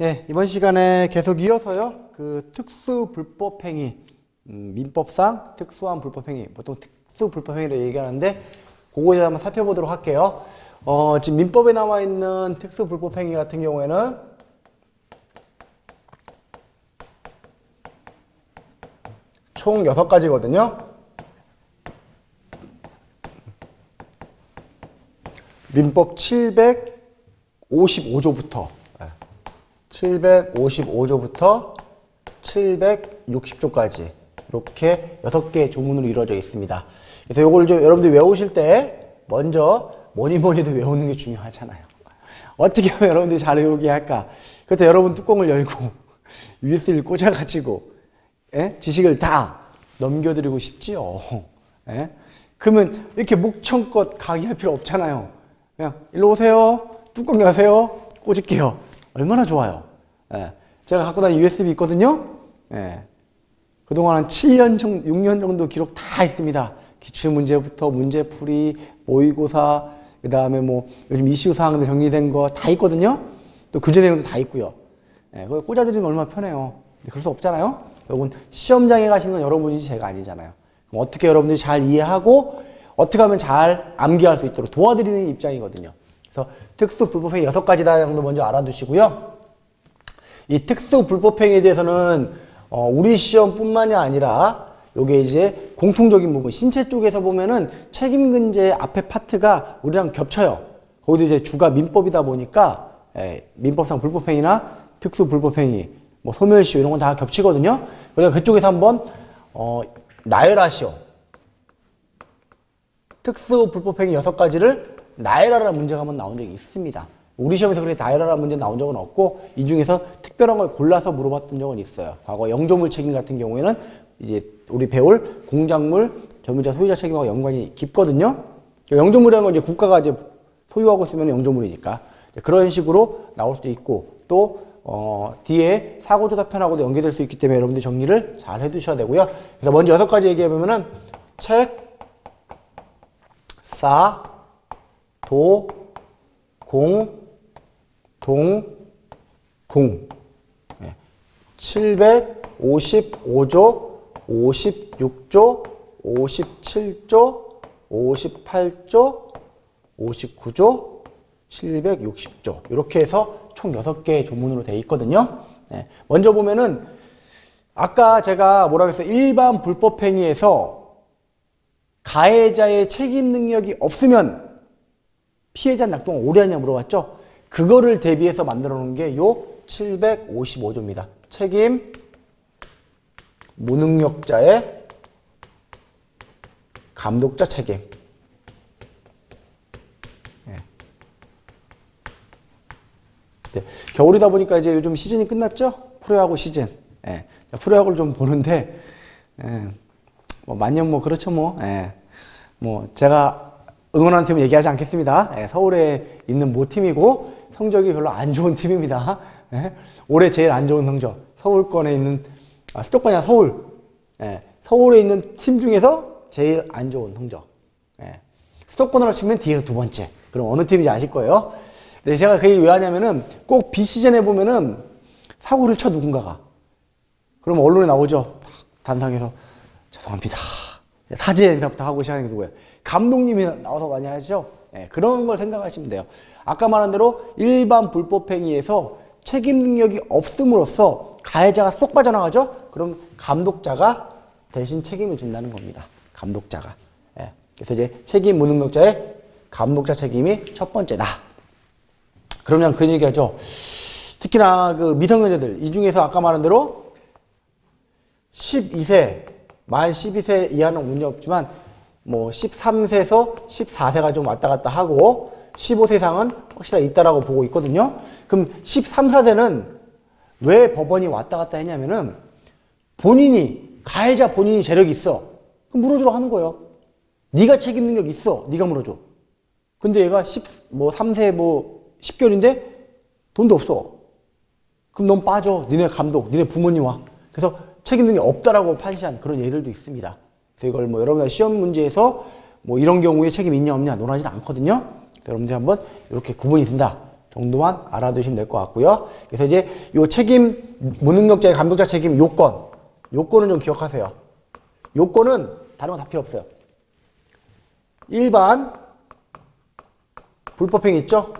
예, 이번 시간에 계속 이어서요. 그 특수 불법 행위, 음, 민법상 특수한 불법 행위, 보통 특수 불법 행위를 얘기하는데 그거에 대해 한번 살펴보도록 할게요. 어, 지금 민법에 나와 있는 특수 불법 행위 같은 경우에는 총 6가지거든요. 민법 755조부터 755조부터 760조까지 이렇게 6개의 조문으로 이루어져 있습니다. 그래서 이걸 좀 여러분들이 외우실 때 먼저 뭐니 뭐니 해도 외우는 게 중요하잖아요. 어떻게 하면 여러분들이 잘 외우게 할까? 그때 여러분 뚜껑을 열고 USB를 꽂아가지고 예? 지식을 다 넘겨드리고 싶지요. 예? 그러면 이렇게 목청껏 강의할 필요 없잖아요. 그냥 일로 오세요. 뚜껑 여세요. 꽂을게요. 얼마나 좋아요. 예. 제가 갖고 다니는 USB 있거든요. 예. 그동안 한 7년 정도, 6년 정도 기록 다 있습니다. 기출문제부터 문제풀이, 모의고사, 그 다음에 뭐 요즘 이슈 사항들 정리된 거 다 있거든요. 또 교재 내용도 다 있고요. 예. 그걸 꽂아드리면 얼마나 편해요. 그럴 수 없잖아요. 여러분 시험장에 가시는 건 여러분이지 제가 아니잖아요. 그럼 어떻게 여러분들이 잘 이해하고 어떻게 하면 잘 암기할 수 있도록 도와드리는 입장이거든요. 그래서 특수 불법행위 여섯 가지다 정도 먼저 알아두시고요. 이 특수 불법행위에 대해서는 어, 우리 시험뿐만이 아니라 요게 이제 공통적인 부분 신체 쪽에서 보면은 책임근제 앞에 파트가 우리랑 겹쳐요. 거기도 이제 주가 민법이다 보니까 예, 민법상 불법행위나 특수 불법행위 뭐 소멸시효 이런 건 다 겹치거든요. 그러니까 그쪽에서 한번 어, 나열하시오. 특수 불법행위 여섯 가지를 나열하라는 문제가 한번 나온 적이 있습니다. 우리 시험에서 그렇게 나열하라는 문제 나온 적은 없고 이 중에서 특별한 걸 골라서 물어봤던 적은 있어요. 과거 영조물 책임 같은 경우에는 이제 우리 배울 공작물 전문자 소유자 책임하고 연관이 깊거든요. 영조물이라는 건 이제 국가가 이제 소유하고 있으면 영조물이니까 그런 식으로 나올 수도 있고 또 어, 뒤에 사고조사편하고도 연계될 수 있기 때문에 여러분들 정리를 잘 해두셔야 되고요. 그래서 먼저 여섯 가지 얘기해보면은 책, 사, 도, 공, 동, 공. 네. 755조, 56조, 57조, 58조, 59조, 760조. 이렇게 해서 총 6개의 조문으로 되어 있거든요. 네. 먼저 보면은 아까 제가 뭐라고 했어요? 일반 불법행위에서 가해자의 책임 능력이 없으면 피해자 낙동을 오래 하냐 물어봤죠? 그거를 대비해서 만들어 놓은 게 요 755조입니다. 책임 무능력자의 감독자 책임. 네. 네. 겨울이다 보니까 이제 요즘 시즌이 끝났죠? 프로야구 시즌. 네. 프로야구를 좀 보는데, 예. 뭐 만년 뭐 그렇죠 뭐. 예. 뭐 제가 응원하는 팀은 얘기하지 않겠습니다. 예. 서울에 있는 모 팀이고 성적이 별로 안 좋은 팀입니다. 예. 올해 제일 안 좋은 성적. 서울권에 있는 아, 수도권이 아니라 서울. 예. 서울에 있는 팀 중에서 제일 안 좋은 성적. 예. 수도권으로 치면 뒤에서 두 번째. 그럼 어느 팀인지 아실 거예요. 근데 제가 그 얘기 왜 하냐면은 꼭 비시즌에 보면은 사고를 쳐 누군가가. 그럼 언론에 나오죠. 단상에서 죄송합니다. 사죄 인사부터 하고 시작하는 게 누구예요? 감독님이 나와서 많이 하시죠? 네, 그런 걸 생각하시면 돼요. 아까 말한 대로 일반 불법행위에서 책임 능력이 없음으로써 가해자가 쏙 빠져나가죠? 그럼 감독자가 대신 책임을 진다는 겁니다. 감독자가. 네, 그래서 이제 책임 무능력자의 감독자 책임이 첫 번째다. 그러면 그 얘기하죠. 특히나 그 미성년자들, 이 중에서 아까 말한 대로 12세, 만 12세 이하는 문제 없지만 뭐 13세에서 14세가 좀 왔다 갔다 하고 15세 이상은 확실하게 있다라고 보고 있거든요. 그럼 13, 14세는 왜 법원이 왔다 갔다 했냐면은 본인이 가해자 본인이 재력이 있어. 그럼 물어주라 하는 거예요. 네가 책임 능력 있어. 네가 물어줘. 근데 얘가 10, 뭐 3세 뭐 10개월인데 돈도 없어. 그럼 넌 빠져. 니네 감독, 니네 부모님 와. 그래서 책임 능력이 없다라고 판시한 그런 예들도 있습니다. 이걸 뭐 여러분들 시험 문제에서 뭐 이런 경우에 책임 있냐 없냐 논하지는 않거든요. 여러분들 한번 이렇게 구분이 된다. 정도만 알아두시면 될 것 같고요. 그래서 이제 요 책임 무능력자의 감독자 책임 요건 요건은 좀 기억하세요. 요건은 다른 건다 필요 없어요. 일반 불법행위 있죠?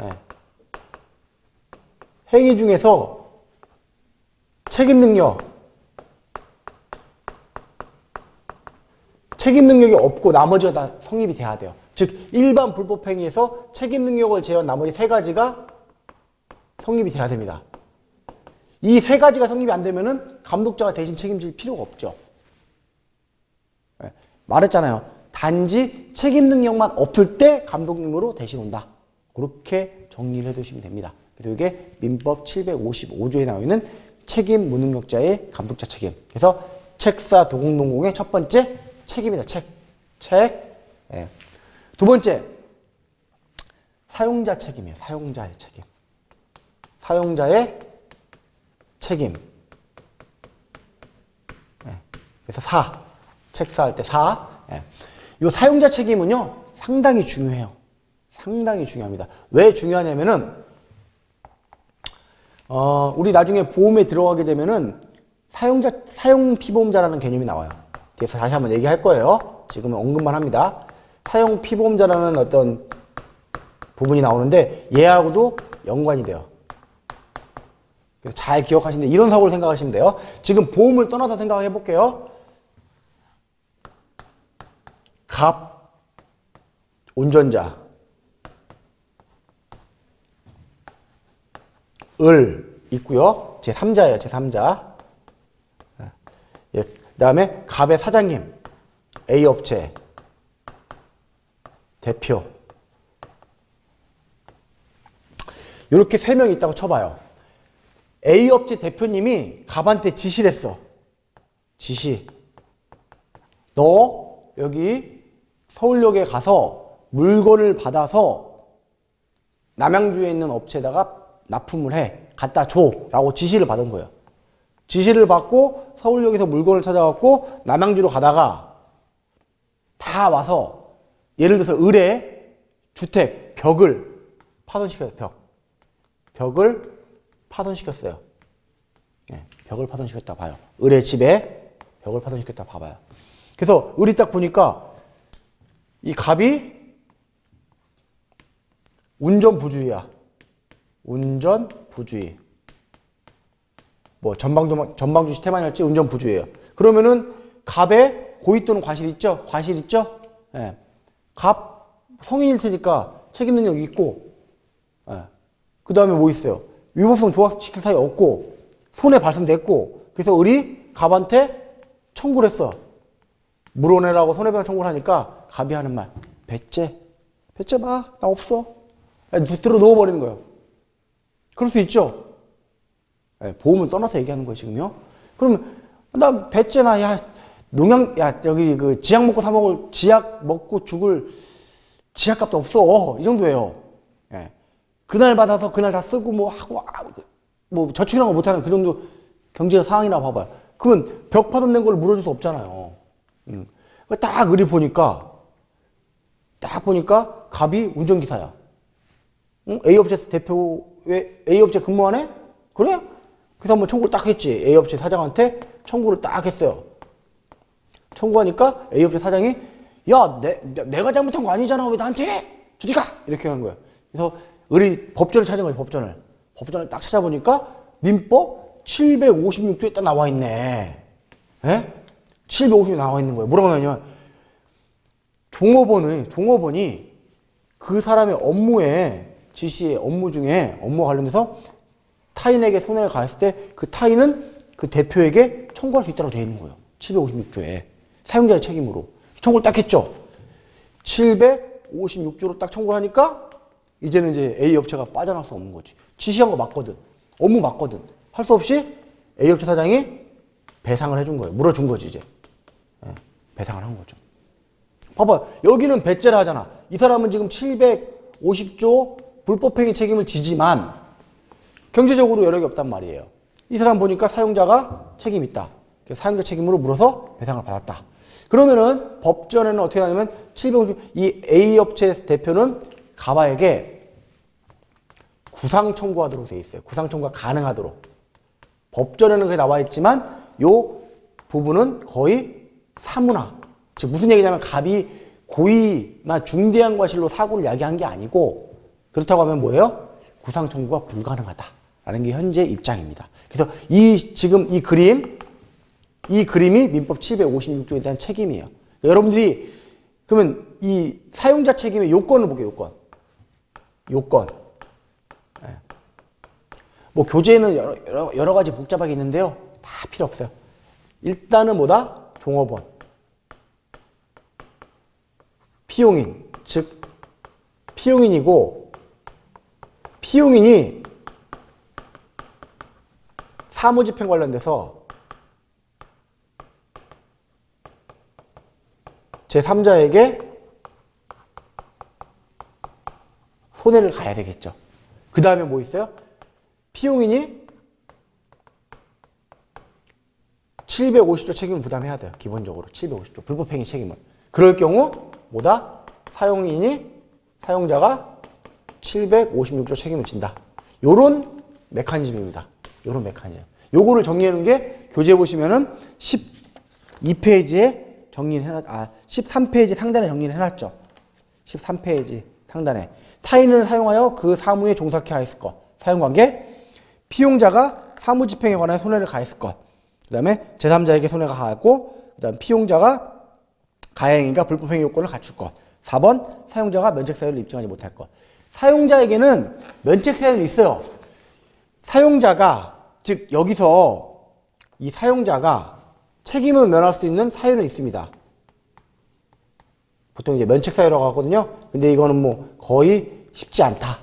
예. 행위 중에서 책임 능력 책임 능력이 없고 나머지가 다 성립이 돼야 돼요. 즉 일반 불법 행위에서 책임 능력을 제외한 나머지 세 가지가 성립이 돼야 됩니다. 이 세 가지가 성립이 안 되면 은 감독자가 대신 책임질 필요가 없죠. 예, 말했잖아요. 단지 책임 능력만 없을 때 감독님으로 대신 온다. 그렇게 정리를 해두시면 됩니다. 그래서 이게 민법 755조에 나와 있는 책임 무능력자의 감독자 책임. 그래서 책사 도공동공의 첫 번째 책임이다. 책. 책. 예. 두 번째 사용자 책임이에요. 사용자의 책임. 사용자의 책임. 예. 그래서 사. 책사할 때 사. 예. 이 사용자 책임은요 상당히 중요해요. 상당히 중요합니다. 왜 중요하냐면은 어, 우리 나중에 보험에 들어가게 되면은 사용자 사용 피보험자라는 개념이 나와요. 그래서 다시 한번 얘기할 거예요. 지금은 언급만 합니다. 사용 피보험자라는 어떤 부분이 나오는데 얘하고도 연관이 돼요. 그래서 잘 기억하시는데 이런 사고를 생각하시면 돼요. 지금 보험을 떠나서 생각해 볼게요. 갑 운전자 을 있고요. 제 3자예요. 제 3자. 예. 그다음에 갑의 사장님 A 업체 대표 이렇게 세 명이 있다고 쳐봐요. A 업체 대표님이 갑한테 지시를 했어. 지시. 너 여기 서울역에 가서 물건을 받아서 남양주에 있는 업체에다가 납품을 해. 갖다 줘. 라고 지시를 받은 거예요. 지시를 받고 서울역에서 물건을 찾아갖고 남양주로 가다가 다 와서 예를 들어서 을에 주택, 벽을 파손시켰어요. 벽. 벽을 파손시켰어요. 네, 벽을 파손시켰다 봐요. 을의 집에 벽을 파손시켰다 봐봐요. 그래서 을이 딱 보니까 이 갑이 운전 부주의야. 운전 부주의. 뭐 전방주 전방주시 태만할지 운전 부주의예요. 그러면은 갑에 고의 또는 과실 있죠? 과실 있죠? 예. 갑 성인일 테니까 책임 능력 있고. 예. 그 다음에 뭐 있어요? 위법성 조합시킬 사이 없고 손해 발생됐고 그래서 을이 갑한테 청구를 했어. 물어내라고 손해배상 청구를 하니까 갑이 하는 말 배째 배째 봐. 나 없어. 들어 넣어버리는 거예요. 그럴 수 있죠. 예, 보험을 떠나서 얘기하는 거예요, 지금요. 그러면, 나 배째나, 야, 농약, 야, 여기 그 지약 먹고 사먹을, 지약 먹고 죽을 지약값도 없어. 이 정도예요. 예. 그날 받아서 그날 다 쓰고 뭐 하고, 아, 그뭐 저축이라는 거 못하는 그 정도 경제 상황이나 봐봐요. 그러면 벽 파손된 걸 물어줄 수 없잖아요. 음. 딱 의리 보니까, 딱 보니까 갑이 운전기사야. 응? A 업체 대표 왜 A 업체 근무하네? 그래? 그래서 한번 청구를 딱 했지. A 업체 사장한테 청구를 딱 했어요. 청구하니까 A 업체 사장이 야, 내, 내가 잘못한 거 아니잖아. 왜 나한테 해? 저리 가! 이렇게 한 거야. 그래서 우리 법전을 찾은 거예요. 법전을. 법전을 딱 찾아보니까 민법 756조에 딱 나와 있네. 예? 756조 나와 있는 거예요. 뭐라고 나냐면 종업원의 종업원이 그 사람의 업무에 지시의 업무 중에 업무 관련해서 타인에게 손해를 가했을 때 그 타인은 그 대표에게 청구할 수 있다고 되어 있는 거예요. 756조에. 사용자의 책임으로. 청구를 딱 했죠. 756조로 딱 청구를 하니까 이제는 이제 A 업체가 빠져나갈 수 없는 거지. 지시한 거 맞거든. 업무 맞거든. 할 수 없이 A 업체 사장이 배상을 해준 거예요. 물어준 거지, 이제. 네, 배상을 한 거죠. 봐봐. 여기는 배째를 하잖아. 이 사람은 지금 750조 불법행위 책임을 지지만 경제적으로 여력이 없단 말이에요. 이 사람 보니까 사용자가 책임 있다. 사용자 책임으로 물어서 배상을 받았다. 그러면은 법전에는 어떻게 하냐면 750, 이 A 업체 대표는 가바에게 구상 청구하도록 돼 있어요. 구상 청구가 가능하도록. 법전에는 그게 나와 있지만 요 부분은 거의 사문화. 즉 무슨 얘기냐면 갑이 고의나 중대한 과실로 사고를 야기한 게 아니고 그렇다고 하면 뭐예요? 구상 청구가 불가능하다 라는 게 현재 입장입니다. 그래서 이 지금 이 그림 이 그림이 민법 756조에 대한 책임이에요. 여러분들이 그러면 이 사용자 책임의 요건을 볼게요. 요건. 요건. 예. 뭐 교재에는 여러, 여러, 여러 가지 복잡하게 있는데요. 다 필요 없어요. 일단은 뭐다? 종업원. 피용인. 즉 피용인이고 피용인이 사무집행 관련돼서 제3자에게 손해를 가야 되겠죠. 그 다음에 뭐 있어요? 피용인이 750조 책임을 부담해야 돼요. 기본적으로 750조 불법행위 책임을. 그럴 경우 뭐다? 사용인이 사용자가 756조 책임을 진다. 요런 메커니즘입니다. 요런 메커니즘. 요거를 정리해 놓은 게 교재 보시면은 12페이지에 정리해 놨, 아, 13페이지 상단에 정리를 해 놨죠. 13페이지 상단에. 타인을 사용하여 그 사무에 종사케 하였을 것. 사용관계. 피용자가 사무집행에 관하여 손해를 가했을 것. 그 다음에 제3자에게 손해가 가했고, 그 다음 피용자가 가해행위가 불법행위 요건을 갖출 것. 4번 사용자가 면책사유를 입증하지 못할 것. 사용자에게는 면책사유는 있어요. 사용자가 즉 여기서 이 사용자가 책임을 면할 수 있는 사유는 있습니다. 보통 이제 면책 사유라고 하거든요. 근데 이거는 뭐 거의 쉽지 않다.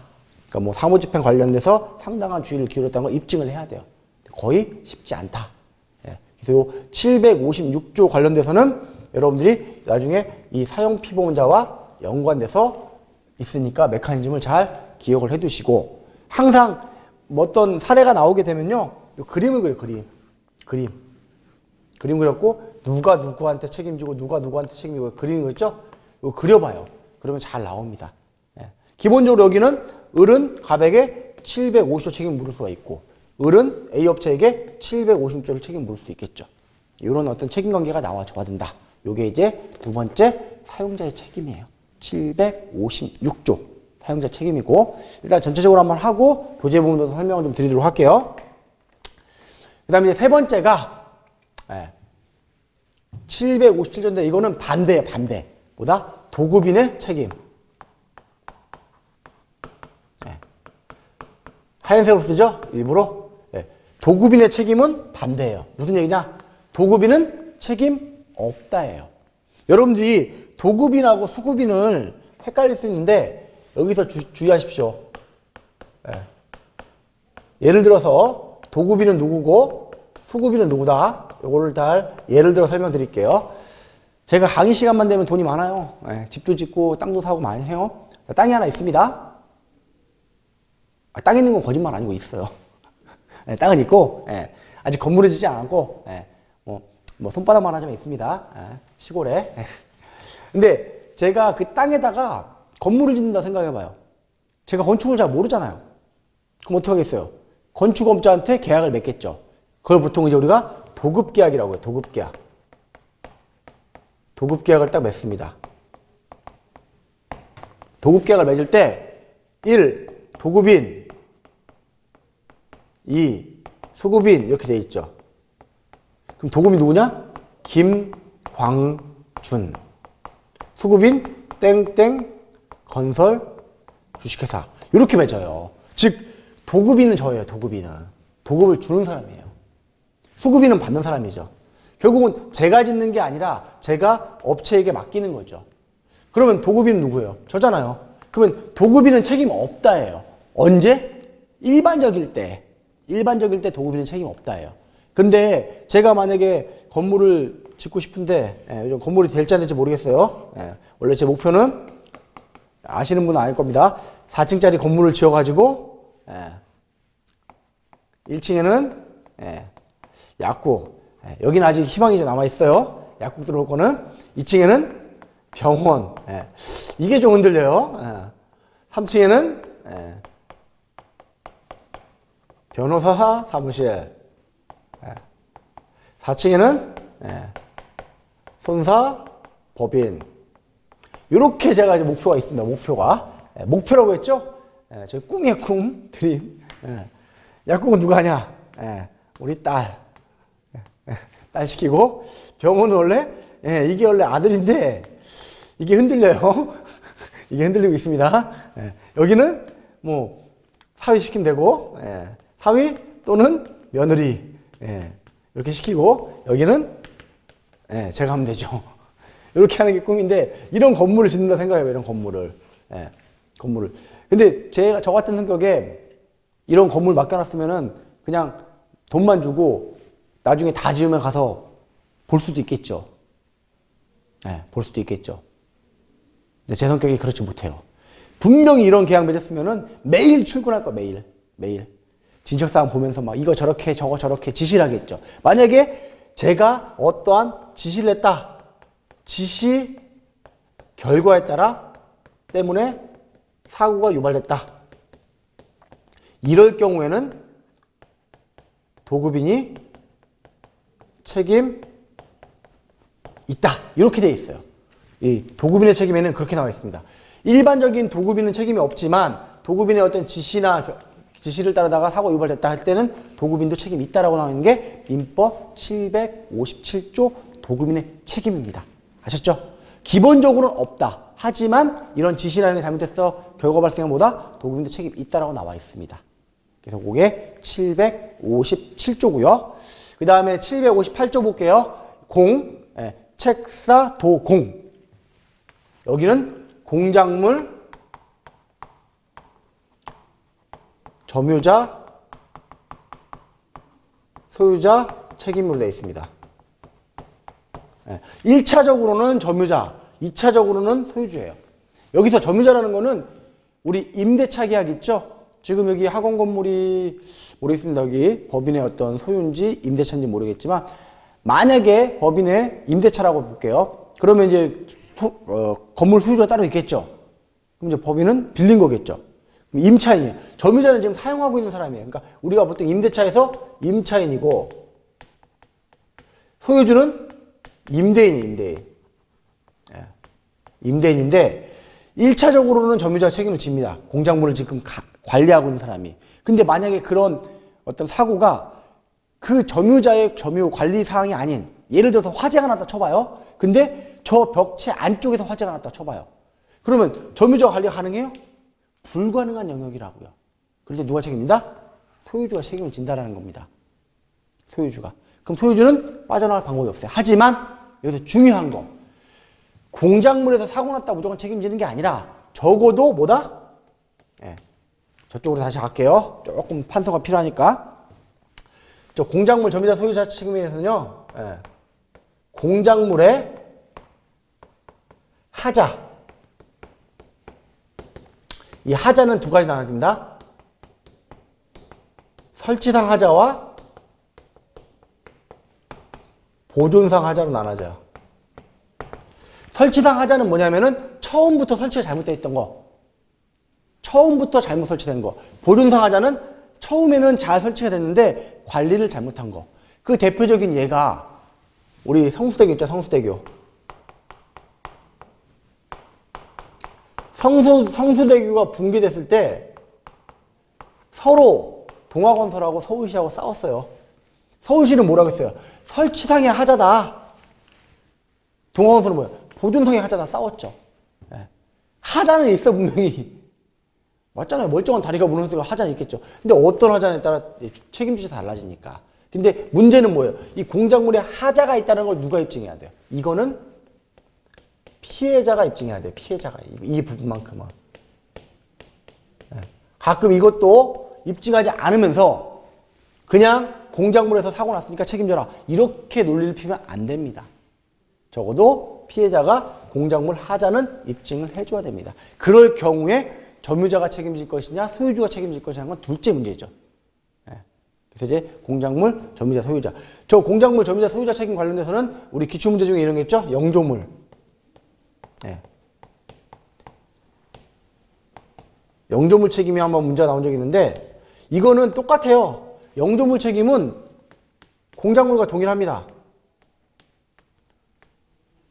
그러니까 뭐 사무집행 관련돼서 상당한 주의를 기울였다는 걸 입증을 해야 돼요. 거의 쉽지 않다. 예. 그래서 요 756조 관련돼서는 여러분들이 나중에 이 사용 피보험자와 연관돼서 있으니까 메커니즘을 잘 기억을 해 두시고 항상 뭐 어떤 사례가 나오게 되면요. 요 그림을 그려 그림. 그림. 그림 그렸고 누가 누구한테 책임지고 누가 누구한테 책임지고 그림 그렸죠? 이거 그려봐요. 그러면 잘 나옵니다. 예. 기본적으로 여기는 을은 갑에게 750조 책임 물을 수가 있고 을은 A 업체에게 750조를 책임 물을 수 있겠죠. 이런 어떤 책임 관계가 나와 줘야 된다. 요게 이제 두 번째 사용자의 책임이에요. 756조 사용자 책임이고 일단 전체적으로 한번 하고 교재 부분도 설명을 좀 드리도록 할게요. 그 다음에 세 번째가 예, 757조인데 이거는 반대예요. 반대. 뭐다? 도급인의 책임. 예. 하얀색으로 쓰죠? 일부러. 예. 도급인의 책임은 반대예요. 무슨 얘기냐? 도급인은 책임 없다예요. 여러분들이 도급인하고 수급인을 헷갈릴 수 있는데 여기서 주, 의하십시오 예. 예를 들어서 도급인은 누구고 수급인은 누구다. 이거를 잘 예를 들어 설명드릴게요. 제가 강의 시간만 되면 돈이 많아요. 예, 집도 짓고 땅도 사고 많이 해요. 땅이 하나 있습니다. 아, 땅 있는 건 거짓말 아니고 있어요. 예, 땅은 있고 예, 아직 건물을 짓지 않았고 예, 뭐, 뭐 손바닥만 하지만 있습니다. 예, 시골에. 예. 근데 제가 그 땅에다가 건물을 짓는다 생각해봐요. 제가 건축을 잘 모르잖아요. 그럼 어떻게 하겠어요? 건축업자한테 계약을 맺겠죠. 그걸 보통 이제 우리가 도급계약이라고 해요. 도급계약. 도급계약을 딱 맺습니다. 도급계약을 맺을 때 1. 도급인 2. 수급인 이렇게 돼 있죠. 그럼 도급인 누구냐? 김광준 수급인 땡땡 건설 주식회사 이렇게 맺어요. 즉 도급인은 저예요. 도급인은 도급을 주는 사람이에요. 수급인은 받는 사람이죠. 결국은 제가 짓는 게 아니라 제가 업체에게 맡기는 거죠. 그러면 도급인은 누구예요? 저잖아요. 그러면 도급인은 책임 없다예요. 언제? 일반적일 때. 일반적일 때 도급인은 책임 없다예요. 근데 제가 만약에 건물을 짓고 싶은데 예, 건물이 될지 안 될지 모르겠어요. 예, 원래 제 목표는 아시는 분은 아닐 겁니다. 4층짜리 건물을 지어가지고 예, 1층에는 예, 약국 예, 여기는 아직 희망이 좀 남아있어요. 약국 들어올 거는 2층에는 병원 예, 이게 좀 흔들려요. 3층에는 변호사 사무실. 예. 4층에는 예. 손사 법인. 이렇게 제가 이제 목표가 있습니다. 목표가. 예, 목표라고 했죠? 예, 저희 꿈이에요, 꿈. 드림. 예. 약국은 누가 하냐? 예, 우리 딸. 예, 딸 시키고 병원은 원래 예, 이게 원래 아들인데 이게 흔들려요. 이게 흔들리고 있습니다. 예, 여기는 뭐 사위 시키면 되고 예, 사위 또는 며느리 예, 이렇게 시키고 여기는 예, 제가 하면 되죠. 이렇게 하는 게 꿈인데 이런 건물을 짓는다 생각해요. 이런 건물을 예, 건물을. 근데 제가 저 같은 성격에 이런 건물 맡겨놨으면은 그냥 돈만 주고 나중에 다 지으면 가서 볼 수도 있겠죠. 예, 볼 수도 있겠죠. 근데 제 성격이 그렇지 못해요. 분명히 이런 계약 맺었으면은 매일 출근할 거 매일 매일 진척사항 보면서 막 이거 저렇게 저거 저렇게 지시를 하겠죠. 만약에 제가 어떠한 지시를 했다. 지시 결과에 따라 때문에 사고가 유발됐다. 이럴 경우에는 도급인이 책임 있다. 이렇게 되어 있어요. 이 도급인의 책임에는 그렇게 나와 있습니다. 일반적인 도급인은 책임이 없지만 도급인의 어떤 지시나 겨- 지시를 따르다가 사고 유발됐다 할 때는 도급인도 책임이 있다라고 나와 있는 게 민법 757조 도급인의 책임입니다. 아셨죠? 기본적으로는 없다. 하지만 이런 지시라는 게 잘못돼서 결과 발생한 보다 도급인도 책임이 있다라고 나와 있습니다. 그래서 그게 757조고요. 그 다음에 758조 볼게요. 공, 예, 책사, 도 공. 여기는 공작물, 점유자, 소유자 책임으로 되어 있습니다. 예, 1차적으로는 점유자, 2차적으로는 소유주예요. 여기서 점유자라는 거는 우리 임대차 계약 있죠? 지금 여기 학원 건물이 모르겠습니다. 여기 법인의 어떤 소유인지 임대차인지 모르겠지만 만약에 법인의 임대차라고 볼게요. 그러면 이제 소- 어, 건물 소유자가 따로 있겠죠. 그럼 이제 법인은 빌린 거겠죠. 임차인이에요. 점유자는 지금 사용하고 있는 사람이에요. 그러니까 우리가 보통 임대차에서 임차인이고 소유주는 임대인이 임대인. 예. 임대인인데 1차적으로는 점유자가 책임을 집니다. 공작물을 지금 가- 관리하고 있는 사람이. 근데 만약에 그런 어떤 사고가 그 점유자의 점유 관리 사항이 아닌 예를 들어서 화재가 났다 쳐봐요. 근데 저 벽체 안쪽에서 화재가 났다 쳐봐요. 그러면 점유자 관리가 가능해요? 불가능한 영역이라고요. 그런데 누가 책임진다? 소유주가 책임을 진다라는 겁니다. 소유주가. 그럼 소유주는 빠져나갈 방법이 없어요. 하지만 여기서 중요한 거. 공작물에서 사고 났다 무조건 책임지는 게 아니라 적어도 뭐다? 예. 저쪽으로 다시 갈게요. 조금 판서가 필요하니까. 저 공작물 점유자 소유자 책임에 대해서는요. 예. 공작물의 하자. 이 하자는 두 가지 나눠집니다. 설치상 하자와 보존상 하자로 나눠져요. 설치상 하자는 뭐냐면은 처음부터 설치가 잘못되어 있던 거. 처음부터 잘못 설치된 거. 보존상 하자는 처음에는 잘 설치가 됐는데 관리를 잘못한 거. 그 대표적인 예가 우리 성수대교 있죠, 성수대교. 성수, 성수대교가 붕괴됐을 때 서로 동아건설하고 서울시하고 싸웠어요. 서울시는 뭐라고 했어요? 설치상의 하자다. 동아건설은 뭐예요? 보존상의 하자다 싸웠죠. 예. 하자는 있어 분명히. 맞잖아요. 멀쩡한 다리가 무너졌으니까 하자는 있겠죠. 근데 어떤 하자에 따라 책임주자 달라지니까. 근데 문제는 뭐예요? 이 공작물에 하자가 있다는 걸 누가 입증해야 돼요? 이거는 피해자가 입증해야 돼요. 피해자가. 이, 이 부분만큼은. 예. 가끔 이것도 입증하지 않으면서 그냥 공작물에서 사고 났으니까 책임져라. 이렇게 논리를 피면 안 됩니다. 적어도 피해자가 공작물 하자는 입증을 해줘야 됩니다. 그럴 경우에 점유자가 책임질 것이냐 소유주가 책임질 것이냐 건 둘째 문제죠. 예. 그래서 이제 공작물 점유자 소유자. 저 공작물 점유자 소유자 책임 관련돼서는 우리 기출문제 중에 이런 게 있죠. 영조물. 예. 영조물 책임이 한번 문제가 나온 적이 있는데 이거는 똑같아요. 영조물 책임은 공작물과 동일합니다.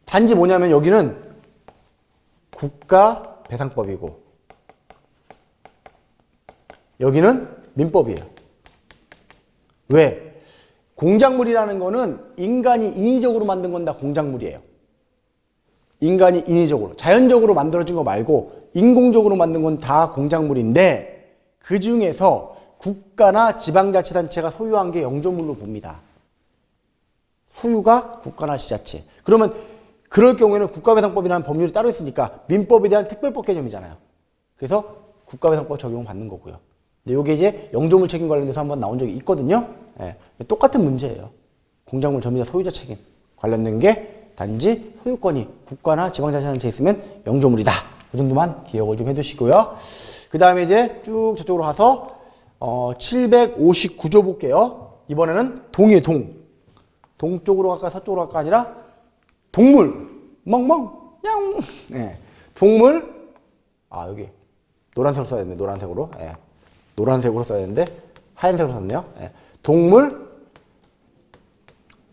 단지 뭐냐면 여기는 국가 배상법이고 여기는 민법이에요. 왜? 공작물이라는 거는 인간이 인위적으로 만든 건 다 공작물이에요. 인간이 인위적으로, 자연적으로 만들어진 거 말고 인공적으로 만든 건 다 공작물인데 그 중에서 국가나 지방자치단체가 소유한 게 영조물로 봅니다. 소유가 국가나 지자체. 그러면 그럴 경우에는 국가배상법이라는 법률이 따로 있으니까 민법에 대한 특별법 개념이잖아요. 그래서 국가배상법 적용을 받는 거고요. 근데 이게 이제 영조물 책임 관련돼서 한번 나온 적이 있거든요. 예, 똑같은 문제예요. 공작물 점유자 소유자 책임 관련된 게 단지 소유권이 국가나 지방자치단체에 있으면 영조물이다. 그 정도만 기억을 좀 해두시고요. 그 다음에 이제 쭉 저쪽으로 가서 어, 759조 볼게요. 이번에는 동이에요, 동. 동쪽으로 갈까 서쪽으로 갈까 아니라 동물. 멍멍. 양 예. 동물. 아 여기. 노란색으로 써야 되네 노란색으로. 예. 노란색으로 써야 되는데 하얀색으로 썼네요. 예. 동물.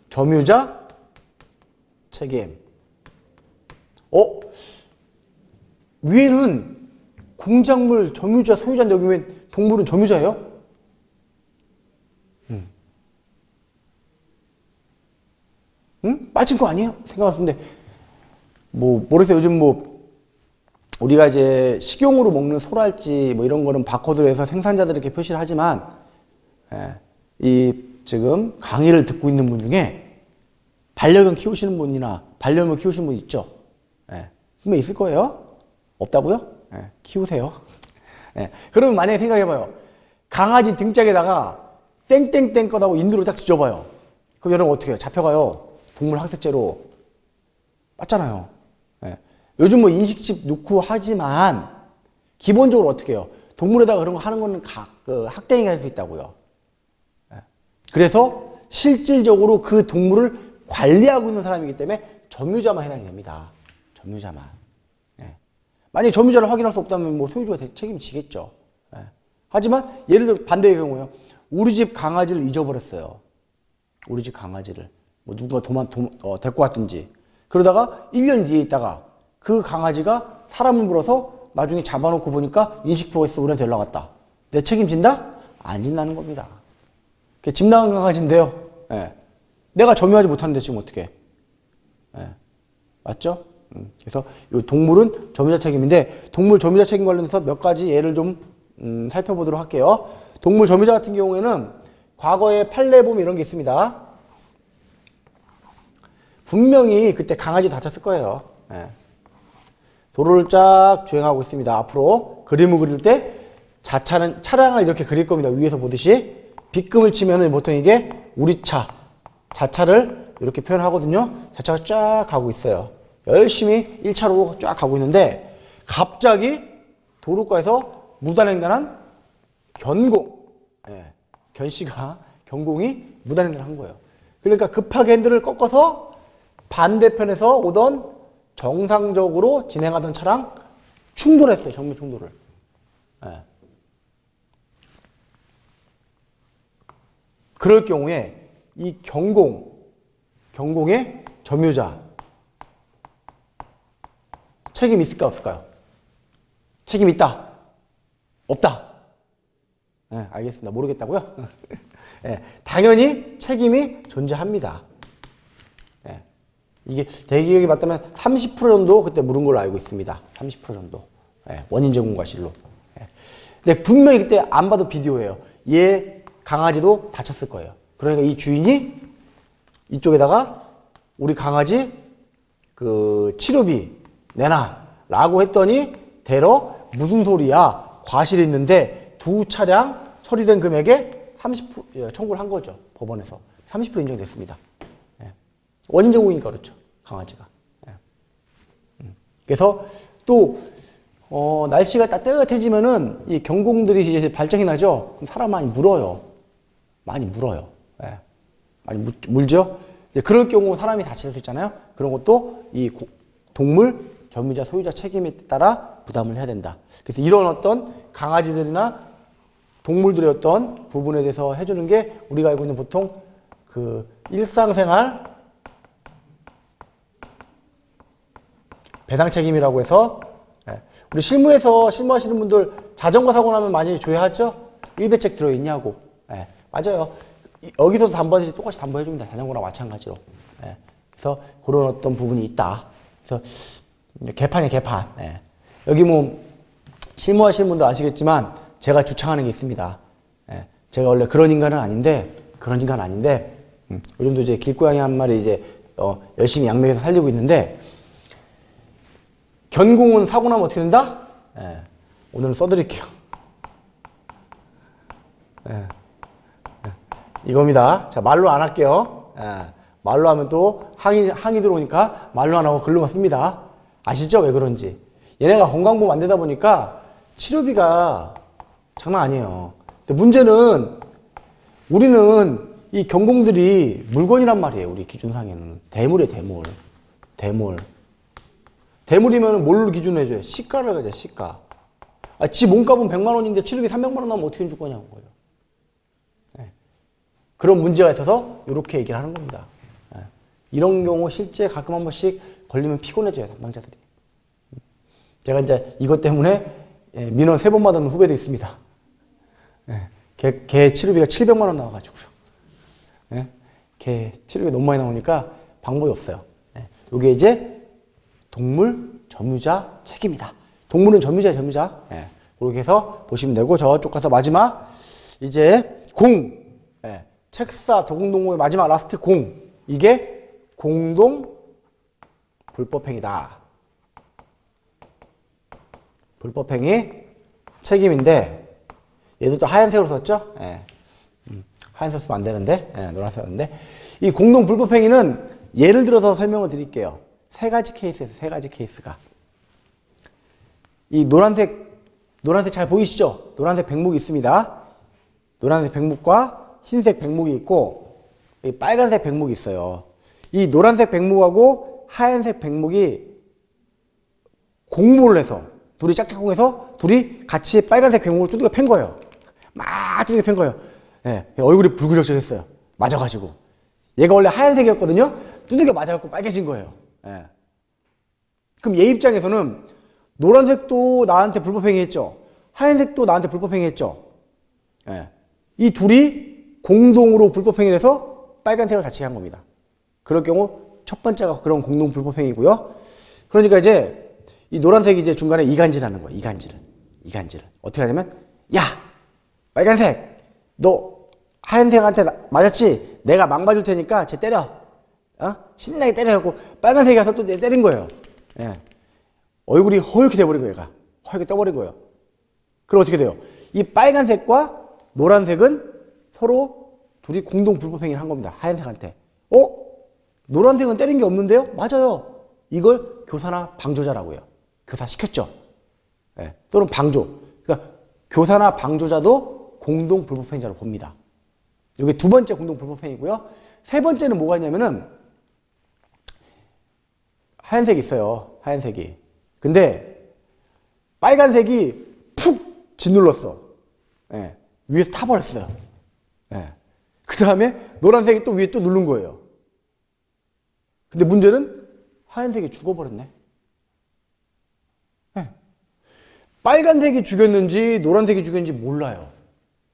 점유자. 책임. 어? 위에는 공작물 점유자 소유자인데 여기 왜 동물은 점유자예요? 응? 빠진 거 아니에요? 생각하는데 뭐 모르겠어요. 요즘 뭐 우리가 이제 식용으로 먹는 소랄지 뭐 이런 거는 바코드로 해서 생산자들이 이렇게 표시를 하지만 예, 이 지금 강의를 듣고 있는 분 중에 반려견 키우시는 분이나 반려묘 키우시는 분 있죠? 예, 분명 있을 거예요. 없다고요? 예, 키우세요. 예, 그러면 만약에 생각해봐요. 강아지 등짝에다가 땡땡땡 거다고 인두로 딱 지져봐요. 그럼 여러분 어떻게 해요? 잡혀가요. 동물 학대죄로 맞잖아요. 예. 요즘 뭐 인식칩 넣고 하지만 기본적으로 어떻게 해요? 동물에다가 그런 거 하는 거는 가, 그 학대행위 할 수 있다고요. 예. 그래서 실질적으로 그 동물을 관리하고 있는 사람이기 때문에 점유자만 해당이 됩니다. 점유자만. 예. 만약에 점유자를 확인할 수 없다면 뭐 소유주가 책임지겠죠. 예. 하지만 예를 들어 반대의 경우에요. 우리 집 강아지를 잊어버렸어요. 우리 집 강아지를. 뭐 누가 도만, 도, 어, 데리고 왔든지. 그러다가 1년 뒤에 있다가 그 강아지가 사람을 물어서 나중에 잡아놓고 보니까 있어 우리한테 연락 왔다. 내 책임진다? 안 진다는 겁니다. 집 나간 강아지인데요. 예. 내가 점유하지 못하는데 지금 어떻게? 예. 맞죠? 음. 그래서 이 동물은 점유자 책임인데 동물 점유자 책임 관련해서 몇 가지 예를 좀 음, 살펴보도록 할게요. 동물 점유자 같은 경우에는 과거에 판례 보면 이런 게 있습니다. 분명히 그때 강아지 다쳤을 거예요. 예. 도로를 쫙 주행하고 있습니다. 앞으로 그림을 그릴 때 자차는 차량을 이렇게 그릴 겁니다. 위에서 보듯이 빗금을 치면은 보통 이게 우리 차, 자차를 이렇게 표현하거든요. 자차가 쫙 가고 있어요. 열심히 1차로 쫙 가고 있는데 갑자기 도로가에서 무단횡단한 견공, 예. 견씨가 견공이 무단횡단을 한 거예요. 그러니까 급하게 핸들을 꺾어서 반대편에서 오던 정상적으로 진행하던 차랑 충돌했어요. 정면 충돌을. 네. 그럴 경우에 이 경공, 경공의 점유자 책임 있을까 없을까요? 책임 있다. 없다. 네, 알겠습니다. 모르겠다고요? 네, 당연히 책임이 존재합니다. 이게 대기억이 맞다면 30% 정도 그때 물은 걸로 알고 있습니다. 30% 정도. 예, 원인 제공 과 실로. 예. 근데 분명히 그때 안 봐도 비디오예요. 얘 강아지도 다쳤을 거예요. 그러니까 이 주인이 이쪽에다가 우리 강아지 그 치료비 내놔 라고 했더니 대러 무슨 소리야 과실이 있는데 두 차량 처리된 금액에 30% 예, 청구를 한 거죠 법원에서 30% 인정됐습니다. 원인 제공이니까 그렇죠. 강아지가. 예. 음. 그래서 또 어, 날씨가 따뜻해지면은 이 경공들이 이제 발정이 나죠. 그럼 사람 많이 물어요. 많이 물어요. 예. 많이 물, 물죠. 그럴 경우 사람이 다칠 수 있잖아요. 그런 것도 이 고, 동물 점유자 소유자 책임에 따라 부담을 해야 된다. 그래서 이런 어떤 강아지들이나 동물들의 어떤 부분에 대해서 해주는 게 우리가 알고 있는 보통 그 일상생활 배당 책임이라고 해서 예, 우리 실무에서 실무하시는 분들 자전거 사고 나면 많이 조회하죠? 일배책 들어있냐고. 예, 맞아요. 이- 여기서도 담보하듯이 똑같이 담보해줍니다. 자전거랑 마찬가지로. 예, 그래서 그런 어떤 부분이 있다. 그래서 개판이 개판. 예. 여기 뭐 실무하시는 분도 아시겠지만 제가 주창하는 게 있습니다. 예, 제가 원래 그런 인간은 아닌데 그런 인간 은 아닌데 음, 요즘도 이제 길고양이 한 마리 이제 어, 열심히 양맥에서 살리고 있는데 견공은 사고 나면 어떻게 된다? 예, 오늘은 써드릴게요. 예, 예, 이겁니다. 자 말로 안 할게요. 예, 말로 하면 또 항의 항의 들어오니까 말로 안 하고 글로만 씁니다. 아시죠? 왜 그런지. 얘네가 건강보험 안 되다 보니까 치료비가 장난 아니에요. 근데 문제는 우리는 이 경공들이 물건이란 말이에요. 우리 기준상에는. 대물이에요, 대물. 대물. 대물이면 뭘로 기준으로 해줘요? 시가를 가져, 시가. 아, 지 몸값은 100만 원인데 치료비 300만 원 나오면 어떻게 줄 거냐는 거예요. 네. 그런 문제가 있어서 이렇게 얘기를 하는 겁니다. 네. 이런 경우 실제 가끔 한 번씩 걸리면 피곤해져요, 담당자들이. 제가 이제 이것 때문에 예, 민원 세 번 받은 후배도 있습니다. 예, 걔, 걔 치료비가 700만 원 나와가지고요. 예, 걔 치료비 너무 많이 나오니까 방법이 없어요. 예, 이게 이제 동물 점유자 책임이다. 동물은 점유자, 점유자. 예, 그렇게 해서 보시면 되고 저쪽 가서 마지막 이제 공, 예, 책사 도공동호의 마지막 last 공 이게 공동 불법행위다. 불법행위 책임인데 얘도 또 하얀색으로 썼죠? 예. 음, 하얀색 쓰면 안 되는데 예, 노란색 썼는데 이 공동 불법행위는 예를 들어서 설명을 드릴게요. 세 가지 케이스에서 세 가지 케이스가 이 노란색 노란색 잘 보이시죠? 노란색 백목이 있습니다. 노란색 백목과 흰색 백목이 있고 이 빨간색 백목이 있어요. 이 노란색 백목하고 하얀색 백목이 공모를 해서 둘이 짝짝꿍해서 둘이 같이 빨간색 백목을 두들겨 팬 거예요. 막 두들겨 팬 거예요. 예, 얼굴이 붉으적했어요. 맞아가지고. 얘가 원래 하얀색이었거든요. 두들겨 맞아갖고 빨개진 거예요. 예. 그럼 얘 입장에서는 노란색도 나한테 불법행위 했죠. 하얀색도 나한테 불법행위 했죠. 예. 이 둘이 공동으로 불법행위를 해서 빨간색을 다치게 한 겁니다. 그럴 경우 첫 번째가 그런 공동 불법행위고요. 그러니까 이제 이 노란색이 이제 중간에 이간질하는 거예요. 이간질을. 이간질을. 어떻게 하냐면 야 빨간색 너 하얀색한테 나- 맞았지? 내가 망봐줄 테니까 쟤 때려. 어? 신나게 때려갖고 빨간색이 가서 또내 때린 거예요. 예. 얼굴이 허옇게 돼버린 거예요. 얘가. 허옇게 떠버린 거예요. 그럼 어떻게 돼요? 이 빨간색과 노란색은 서로 둘이 공동 불법행위를 한 겁니다. 하얀색한테. 어? 노란색은 때린 게 없는데요? 맞아요. 이걸 교사나 방조자라고 해요. 교사 시켰죠. 예, 또는 방조. 그러니까 교사나 방조자도 공동 불법행위자로 봅니다. 이게 두 번째 공동 불법행위고요. 세 번째는 뭐가 있냐면은 하얀색이 있어요. 하얀색이. 근데 빨간색이 푹 짓눌렀어. 예, 위에서 타버렸어요. 예. 그 다음에 노란색이 또 위에 또 누른 거예요. 근데 문제는 하얀색이 죽어버렸네. 예. 빨간색이 죽였는지 노란색이 죽였는지 몰라요.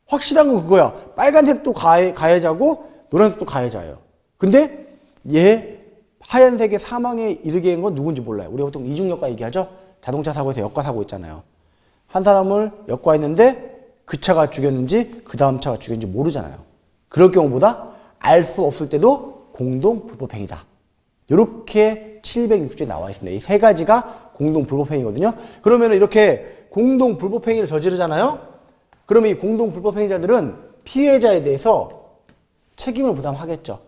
확실한 건 그거야. 빨간색도 가해, 가해자고 노란색도 가해자예요. 근데 얘 하얀색의 사망에 이르게 한 건 누군지 몰라요. 우리가 보통 이중역과 얘기하죠. 자동차 사고에서 역과 사고 있잖아요. 한 사람을 역과했는데 그 차가 죽였는지 그 다음 차가 죽였는지 모르잖아요. 그럴 경우보다 알 수 없을 때도 공동 불법행위다. 이렇게 706조에 나와 있습니다. 이 세 가지가 공동 불법행위거든요. 그러면 이렇게 공동 불법행위를 저지르잖아요. 그러면 이 공동 불법행위자들은 피해자에 대해서 책임을 부담하겠죠.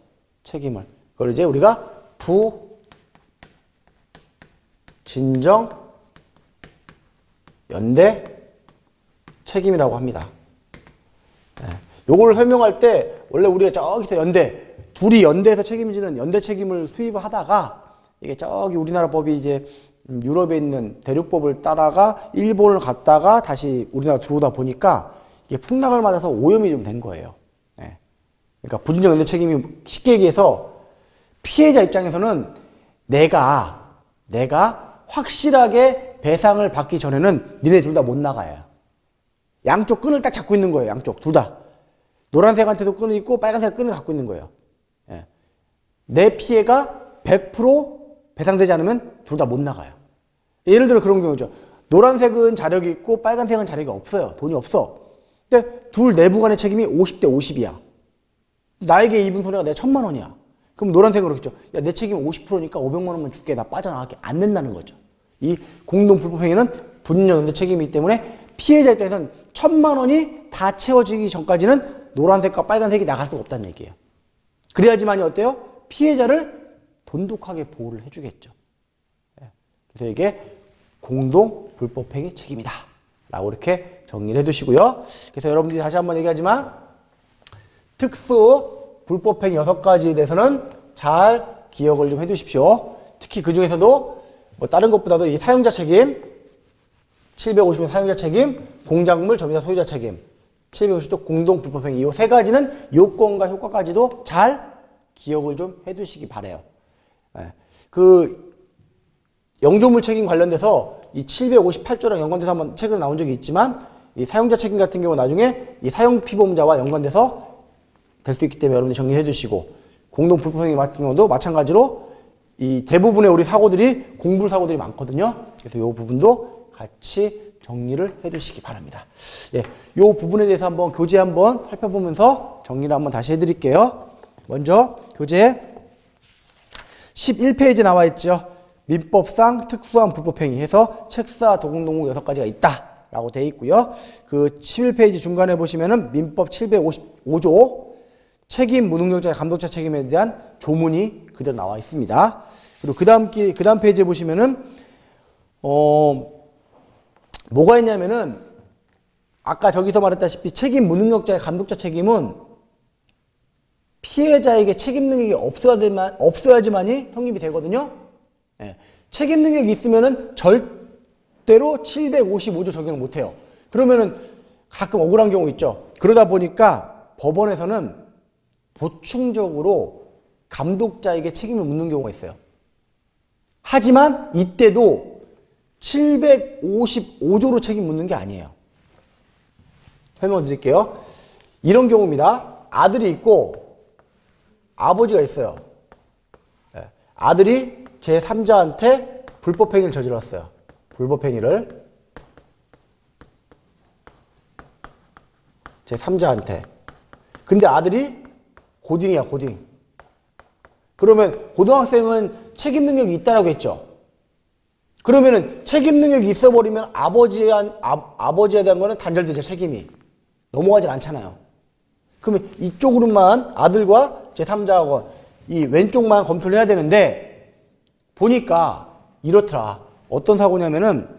책임을. 그걸 이제 우리가 부 진정 연대 책임이라고 합니다. 예. 요거를 설명할 때 원래 우리가 저기서 연대 둘이 연대해서 책임지는 연대 책임을 수입을 하다가 이게 저기 우리나라 법이 이제 음, 유럽에 있는 대륙법을 따라가 일본을 갔다가 다시 우리나라 들어오다 보니까 이게 풍락을 맞아서 오염이 좀 된 거예요. 예. 그러니까 부진적 연대 책임이 쉽게 얘기해서 피해자 입장에서는 내가 내가 확실하게 배상을 받기 전에는 니네 둘 다 못 나가요. 양쪽 끈을 딱 잡고 있는 거예요. 양쪽 둘 다. 노란색한테도 끈이 있고 빨간색 끈을 갖고 있는 거예요. 예. 내 피해가 100% 배상되지 않으면 둘 다 못 나가요. 예를 들어 그런 경우죠. 노란색은 자력이 있고 빨간색은 자력이 없어요. 돈이 없어. 근데 둘 내부 간의 책임이 50대 50이야. 나에게 입은 손해가 내 천만 원이야. 그럼 노란색은 그렇겠죠. 야, 내 책임 50%니까 500만 원만 줄게. 나 빠져나가게 안 된다는 거죠. 이 공동 불법행위는 분연연대 책임이기 때문에 피해자 입장에서는 천만 원이 다 채워지기 전까지는 노란색과 빨간색이 나갈 수가 없다는 얘기예요. 그래야지만이 어때요? 피해자를 돈독하게 보호를 해주겠죠. 예. 그래서 이게 공동 불법행위 책임이다. 라고 이렇게 정리를 해두시고요. 그래서 여러분들이 다시 한번 얘기하지만 특수 불법행위 여섯 가지에 대해서는 잘 기억을 좀 해두십시오. 특히 그 중에서도 뭐 다른 것보다도 이 사용자 책임, 750의 사용자 책임, 공작물 점유자 소유자 책임, 750도 공동 불법행위 이 세 가지는 요건과 효과까지도 잘 기억을 좀 해두시기 바래요. 예. 그 영조물 책임 관련돼서 이 758조랑 연관돼서 한번 책을 나온 적이 있지만 이 사용자 책임 같은 경우 나중에 이 사용 피보험자와 연관돼서 될 수 있기 때문에 여러분들 정리해 두시고 공동 불법행위 같은 경우도 마찬가지로 이 대부분의 우리 사고들이 공불 사고들이 많거든요. 그래서 이 부분도 같이 정리를 해 두시기 바랍니다. 예, 이 부분에 대해서 한번 교재 한번 살펴보면서 정리를 한번 다시 해 드릴게요. 먼저 교재 11페이지 나와 있죠. 민법상 특수한 불법행위 해서 책사 도공동목 여섯 가지가 있다. 라고 돼 있고요. 그 11페이지 중간에 보시면은 민법 755조 책임 무능력자의 감독자 책임에 대한 조문이 그대로 나와 있습니다. 그리고 그 다음 기, 그 다음 페이지에 보시면은, 어, 뭐가 있냐면은, 아까 저기서 말했다시피 책임 무능력자의 감독자 책임은 피해자에게 책임 능력이 없어야지만, 없어야지만이 성립이 되거든요. 예. 책임 능력이 있으면은 절대로 755조 적용을 못 해요. 그러면은 가끔 억울한 경우 있죠. 그러다 보니까 법원에서는 보충적으로 감독자에게 책임을 묻는 경우가 있어요. 하지만 이때도 755조로 책임 묻는 게 아니에요. 설명 드릴게요. 이런 경우입니다. 아들이 있고 아버지가 있어요. 예. 아들이 제 3자한테 불법행위를 저질렀어요. 불법행위를 제 3자한테. 근데 아들이 고딩이야, 고딩. 그러면 고등학생은 책임 능력이 있다라고 했죠. 그러면은 책임 능력이 있어 버리면 아버지에 한, 아, 아버지에 대한 거는 단절되죠, 책임이. 넘어가질 않잖아요. 그러면 이쪽으로만 아들과 제3자하고 이 왼쪽만 검토를 해야 되는데 보니까 이렇더라. 어떤 사고냐면은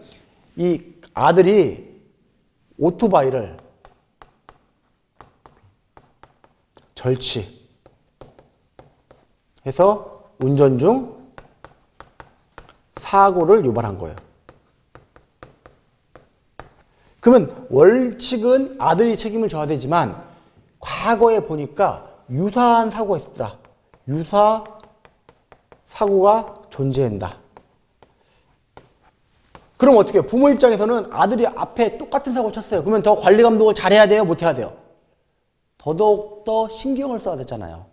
이 아들이 오토바이를 절치 해서 운전 중 사고를 유발한 거예요. 그러면 월칙은 아들이 책임을 져야 되지만 과거에 보니까 유사한 사고가 있었더라. 유사 사고가 존재한다. 그럼 어떻게 해요? 부모 입장에서는 아들이 앞에 똑같은 사고를 쳤어요. 그러면 더 관리 감독을 잘해야 돼요? 못해야 돼요? 더더욱더 신경을 써야 되잖아요.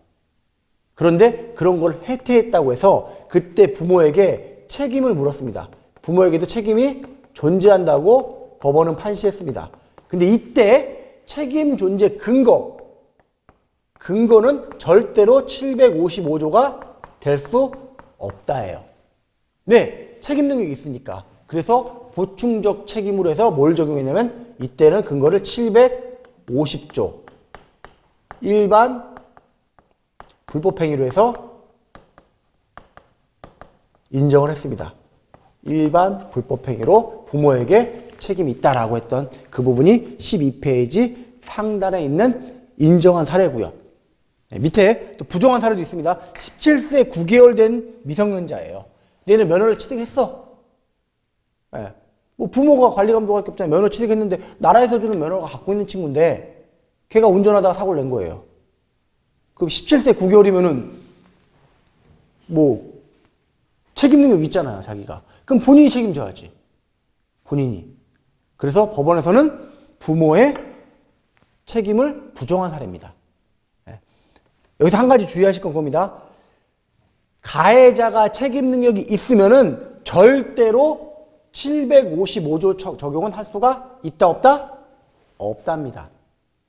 그런데 그런 걸 해태했다고 해서 그때 부모에게 책임을 물었습니다. 부모에게도 책임이 존재한다고 법원은 판시했습니다. 근데 이때 책임 존재 근거, 근거는 절대로 755조가 될 수 없다예요. 네, 책임 능력이 있으니까. 그래서 보충적 책임으로 해서 뭘 적용했냐면 이때는 근거를 750조 일반 불법행위로 해서 인정을 했습니다. 일반 불법행위로 부모에게 책임이 있다라고 했던 그 부분이 12페이지 상단에 있는 인정한 사례고요. 네, 밑에 또 부정한 사례도 있습니다. 17세 9개월 된 미성년자예요. 얘는 면허를 취득했어. 네. 뭐 부모가 관리 감독할 게 없잖아요. 면허 취득했는데 나라에서 주는 면허가 갖고 있는 친구인데 걔가 운전하다가 사고를 낸 거예요. 그럼 17세 9개월이면은 뭐 책임 능력 있잖아요, 자기가. 그럼 본인이 책임져야지. 본인이. 그래서 법원에서는 부모의 책임을 부정한 사례입니다. 예. 여기서 한 가지 주의하실 건 겁니다. 가해자가 책임 능력이 있으면은 절대로 755조 적용은 할 수가 있다 없다? 없답니다.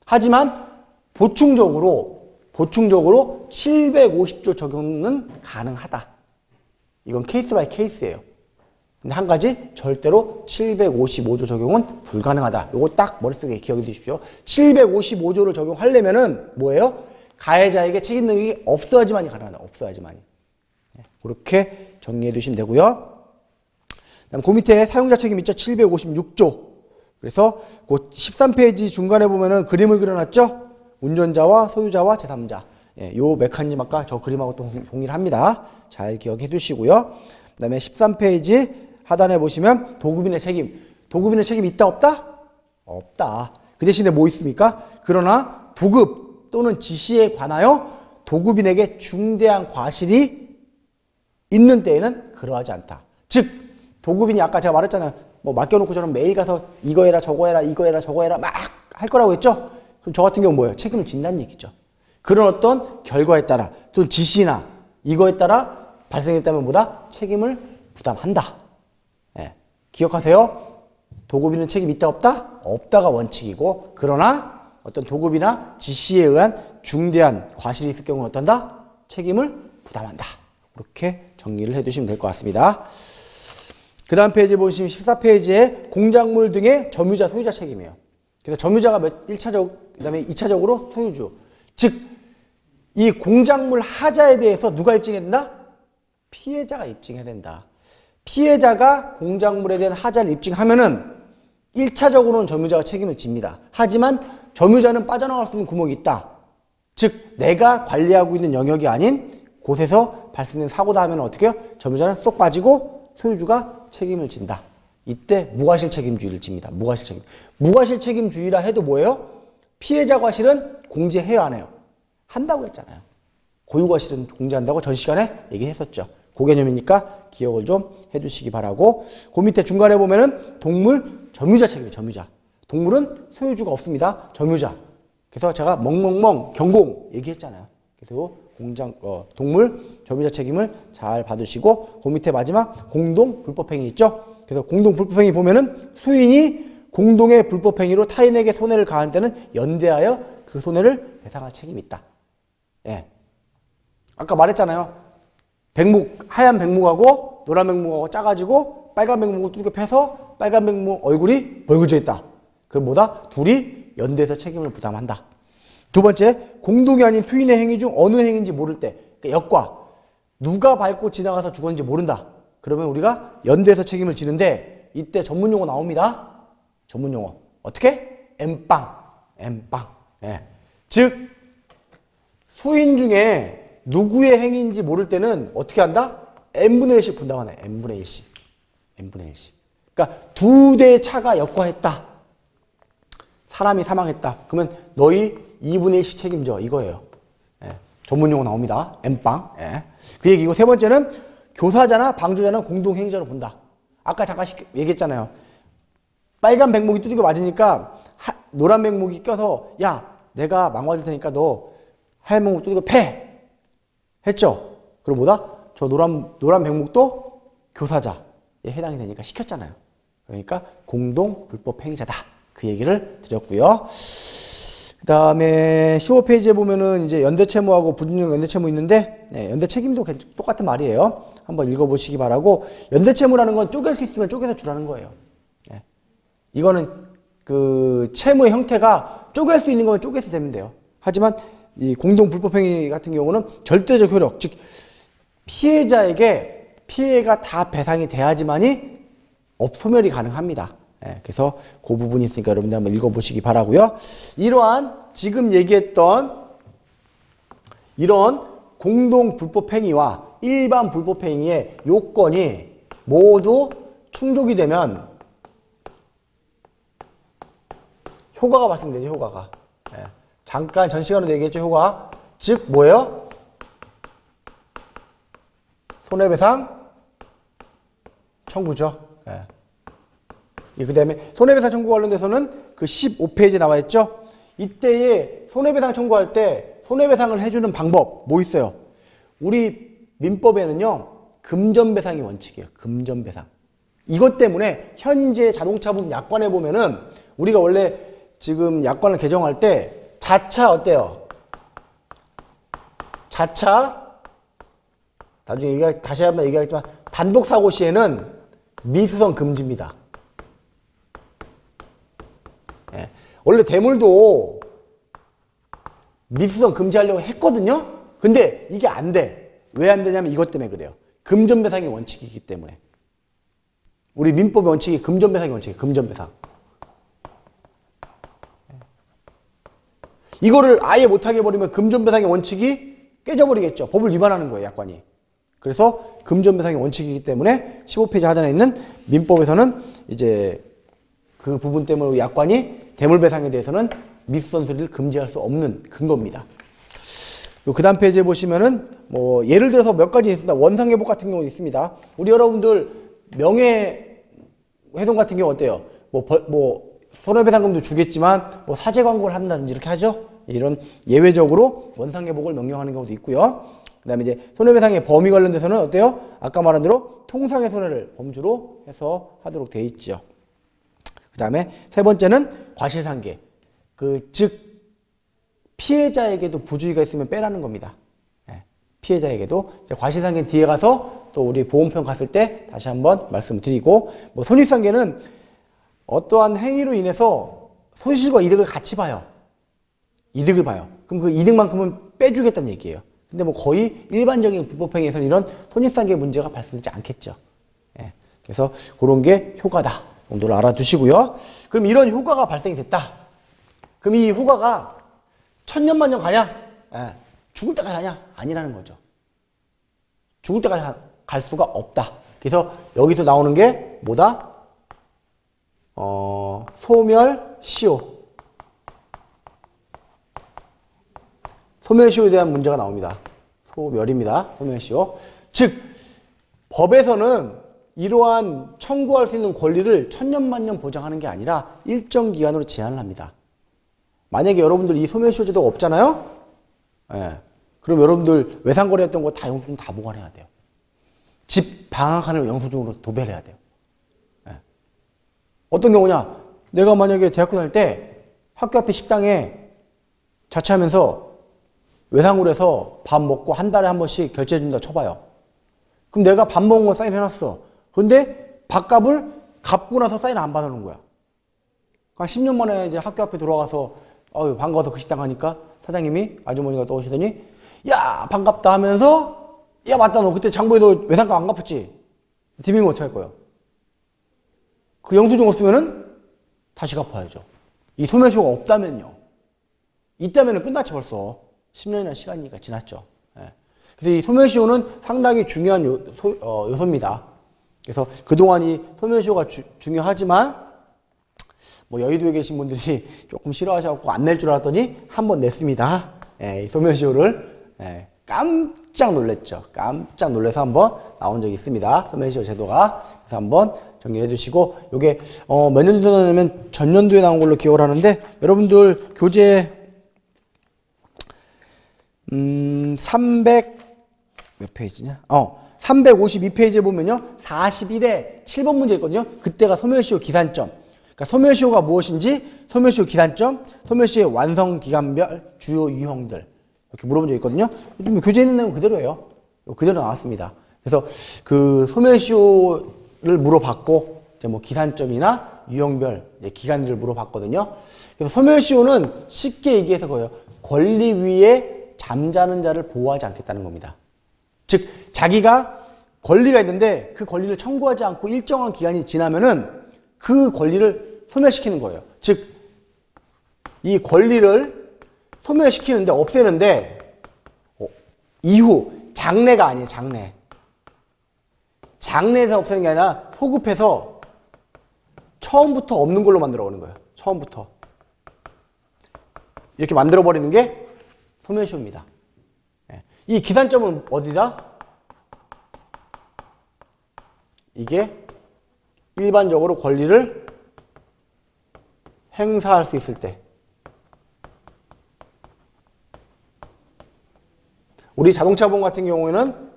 하지만 보충적으로 보충적으로 750조 적용은 가능하다. 이건 case by case예요. 근데 한 가지 절대로 755조 적용은 불가능하다. 요거 딱 머릿속에 기억해 두십시오. 755조를 적용하려면은 뭐예요? 가해자에게 책임 능력이 없어야지만이 가능하다. 없어야지만이. 네, 그렇게 정리해 두시면 되고요. 그다음 그 밑에 사용자 책임 있죠? 756조. 그래서 그 13페이지 중간에 보면은 그림을 그려놨죠? 운전자와 소유자와 제3자. 예, 요 메커니즘 아까 저 그림하고 또 동일합니다. 잘 기억해 두시고요. 그 다음에 13페이지 하단에 보시면 도급인의 책임. 도급인의 책임 있다 없다? 없다. 그 대신에 뭐 있습니까? 그러나 도급 또는 지시에 관하여 도급인에게 중대한 과실이 있는 때에는 그러하지 않다. 즉 도급인이 아까 제가 말했잖아요. 뭐 맡겨놓고 저는 매일 가서 이거 해라 저거 해라 이거 해라 저거 해라 막 할 거라고 했죠. 그럼 저 같은 경우 뭐예요? 책임을 진다는 얘기죠. 그런 어떤 결과에 따라 또는 지시나 이거에 따라 발생했다면 뭐다? 책임을 부담한다. 예. 기억하세요. 도급인은 책임 있다 없다? 없다가 원칙이고 그러나 어떤 도급이나 지시에 의한 중대한 과실이 있을 경우는 어떤다? 책임을 부담한다. 그렇게 정리를 해두시면 될 것 같습니다. 그 다음 페이지 보시면 14페이지에 공작물 등의 점유자, 소유자 책임이에요. 그래서 점유자가 몇, 1차적, 그 다음에 2차적으로 소유주. 즉, 이 공작물 하자에 대해서 누가 입증해야 된다? 피해자가 입증해야 된다. 피해자가 공작물에 대한 하자를 입증하면은 1차적으로는 점유자가 책임을 집니다. 하지만 점유자는 빠져나갈 수 있는 구멍이 있다. 즉, 내가 관리하고 있는 영역이 아닌 곳에서 발생된 사고다 하면 어떻게 해요? 점유자는 쏙 빠지고 소유주가 책임을 진다. 이때 무과실 책임주의를 집니다. 무과실 책임. 무과실 책임주의라 해도 뭐예요? 피해자 과실은 공제해요, 안 해요? 한다고 했잖아요. 고유 과실은 공제한다고 전 시간에 얘기했었죠. 그 개념이니까 기억을 좀 해두시기 바라고 그 밑에 중간에 보면은 동물 점유자 책임이에요. 점유자. 동물은 소유주가 없습니다. 점유자. 그래서 제가 멍멍멍 경공 얘기했잖아요. 그래서 공장 어, 동물 점유자 책임을 잘 받으시고 그 밑에 마지막 공동 불법행위 있죠. 그래서 공동 불법행위 보면은 수인이 공동의 불법행위로 타인에게 손해를 가한 때는 연대하여 그 손해를 배상할 책임이 있다. 예. 아까 말했잖아요. 백목 하얀 백목하고 노란 백목하고 짜가지고 빨간 백목을 두들겨 패서 빨간 백목 얼굴이 벌그져 있다. 그럼 뭐다? 둘이 연대해서 책임을 부담한다. 두 번째, 공동이 아닌 투인의 행위 중 어느 행위인지 모를 때, 그러니까 역과 누가 밟고 지나가서 죽었는지 모른다. 그러면 우리가 연대해서 책임을 지는데 이때 전문 용어 나옵니다. 전문 용어. 어떻게? 엠빵. 엠빵. 예. 즉 수인 중에 누구의 행위인지 모를 때는 어떻게 한다? n분의 1씩 분담하네. n분의 1씩. n분의 1씩. 그러니까 두 대의 차가 역과했다. 사람이 사망했다. 그러면 너희 2분의 1씩 책임져. 이거예요. 예. 전문 용어 나옵니다. 엠빵. 예. 그 얘기고 세 번째는 교사자나 방조자는 공동행위자로 본다. 아까 잠깐 얘기했잖아요. 빨간 백목이 두들겨 맞으니까 하, 노란 백목이 껴서 야 내가 망가질 테니까 너 백목 두들겨 패 했죠. 그럼 뭐다? 저 노란 노란 백목도 교사자에 해당이 되니까 시켰잖아요. 그러니까 공동 불법 행위자다. 그 얘기를 드렸고요. 그 다음에 15페이지에 보면은 이제 연대채무하고 부준형 연대채무 있는데, 네, 연대책임도 똑같은 말이에요. 한번 읽어보시기 바라고, 연대채무라는 건 쪼갤 수 있으면 쪼개서 주라는 거예요. 네. 이거는 그 채무의 형태가 쪼갤 수 있는 거면 쪼개서 되면 돼요. 하지만 이 공동 불법행위 같은 경우는 절대적 효력, 즉, 피해자에게 피해가 다 배상이 돼야지만이 업소멸이 가능합니다. 예, 그래서 그 부분이 있으니까 여러분들 한번 읽어보시기 바라고요. 이러한 지금 얘기했던 이런 공동 불법행위와 일반 불법행위의 요건이 모두 충족이 되면 효과가 발생되죠, 효과가. 예. 잠깐 전 시간에도 얘기했죠, 효과. 즉, 뭐예요? 손해배상 청구죠. 예. 그 다음에 손해배상 청구 관련돼서는 그 15페이지에 나와 있죠. 이때에 손해배상 청구할 때 손해배상을 해주는 방법 뭐 있어요? 우리 민법에는요. 금전배상이 원칙이에요. 금전배상. 이것 때문에 현재 자동차 부분 약관에 보면은 우리가 원래 지금 약관을 개정할 때 자차 어때요? 자차 나중에 얘기 다시 한번 얘기하겠지만 단독 사고 시에는 미수성 금지입니다. 예. 원래 대물도 미수성 금지하려고 했거든요. 근데 이게 안 돼. 왜 안 되냐면 이것 때문에 그래요. 금전배상의 원칙이기 때문에. 우리 민법의 원칙이 금전배상의 원칙이에요. 금전배상. 예. 이거를 아예 못하게 해버리면 금전배상의 원칙이 깨져버리겠죠. 법을 위반하는 거예요, 약관이. 그래서 금전배상의 원칙이기 때문에 15페이지 하단에 있는 민법에서는 이제 그 부분 때문에 약관이 대물배상에 대해서는 미수선 소리를 금지할 수 없는 근거입니다. 그 다음 페이지에 보시면은 뭐 예를 들어서 몇 가지 있습니다. 원상회복 같은 경우도 있습니다. 우리 여러분들 명예훼손 같은 경우 어때요? 뭐, 벌- 뭐 손해배상금도 주겠지만 뭐 사제 광고를 한다든지 이렇게 하죠. 이런 예외적으로 원상회복을 명령하는 경우도 있고요. 그 다음에 이제 손해배상의 범위 관련돼서는 어때요? 아까 말한 대로 통상의 손해를 범주로 해서 하도록 돼 있죠. 그 다음에 세 번째는 과실상계. 그 즉 피해자에게도 부주의가 있으면 빼라는 겁니다. 예, 피해자에게도 과실상계 뒤에 가서 또 우리 보험편 갔을 때 다시 한번 말씀을 드리고 뭐 손익상계는 어떠한 행위로 인해서 손실과 이득을 같이 봐요. 이득을 봐요. 그럼 그 이득만큼은 빼주겠다는 얘기예요. 근데 뭐 거의 일반적인 불법행위에서는 이런 손익상계 문제가 발생되지 않겠죠. 예. 그래서 그런 게 효과다. 정도를 알아두시고요. 그럼 이런 효과가 발생이 됐다. 그럼 이 효과가 천년만년 가냐? 예. 죽을 때까지 가냐? 아니라는 거죠. 죽을 때까지 갈 수가 없다. 그래서 여기서 나오는 게 뭐다? 어, 소멸, 시효. 소멸 시효에 대한 문제가 나옵니다. 소멸입니다. 소멸 시효. 즉 법에서는 이러한 청구할 수 있는 권리를 천년만년 보장하는 게 아니라 일정 기간으로 제한을 합니다. 만약에 여러분들 이 소멸시효 제도가 없잖아요? 예. 그럼 여러분들 외상거래했던 거 다 영수증 다 보관해야 돼요. 집 방학하는 영수증으로 도배를 해야 돼요. 예. 어떤 경우냐? 내가 만약에 대학교 다닐 때 학교 앞에 식당에 자취하면서 외상으로 해서 밥 먹고 한 달에 한 번씩 결제해준다 쳐봐요. 그럼 내가 밥 먹은 거 사인 해놨어. 근데 밥값을 갚고 나서 사인 안 받아놓은 거야. 한 10년 만에 이제 학교 앞에 들어가서 어유 반가워서 그 식당 가니까 사장님이 아주머니가 또 오시더니 야 반갑다 하면서 야 맞다 너 그때 장보에 너 외상값 안 갚았지? 디비면 어떻게 할 거예요? 그 영수증 없으면은 다시 갚아야죠. 이 소멸시효가 없다면요. 있다면은 끝났지 벌써. 10년이나 시간이니까 지났죠. 예. 그래서 이 소멸시효는 상당히 중요한 요, 소, 어, 요소입니다. 그래서 그동안 이 소멸시효가 주- 중요하지만 뭐 여의도에 계신 분들이 조금 싫어하셔갖고 안 낼 줄 알았더니 한 번 냈습니다. 예, 이 소멸시효를 예, 깜짝 놀랐죠. 깜짝 놀라서 한번 나온 적이 있습니다. 소멸시효 제도가 그래서 한번 정리해 두시고 요게 어, 몇 년도 나냐면 전년도에 나온 걸로 기억을 하는데 여러분들 교재 음, 300, 몇 페이지냐? 어, 352페이지에 보면요. 41에 7번 문제 있거든요. 그때가 소멸시효 기산점. 그러니까 소멸시효가 무엇인지, 소멸시효 기산점, 소멸시효의 완성 기간별 주요 유형들. 이렇게 물어본 적이 있거든요. 좀 교재에 있는 내용 그대로예요. 그대로 나왔습니다. 그래서 그 소멸시효를 물어봤고, 이제 뭐 기산점이나 유형별 기간들을 물어봤거든요. 그래서 소멸시효는 쉽게 얘기해서 그거예요. 권리 위에 잠자는 자를 보호하지 않겠다는 겁니다. 즉 자기가 권리가 있는데 그 권리를 청구하지 않고 일정한 기간이 지나면은 그 권리를 소멸시키는 거예요. 즉 이 권리를 소멸시키는데 없애는데 어, 이후 장래가 아니에요. 장래. 장래에서 없애는 게 아니라 소급해서 처음부터 없는 걸로 만들어 오는 거예요. 처음부터. 이렇게 만들어 버리는 게 소멸시효입니다. 예. 이 기산점은 어디다? 이게 일반적으로 권리를 행사할 수 있을 때 우리 자동차 보험 같은 경우에는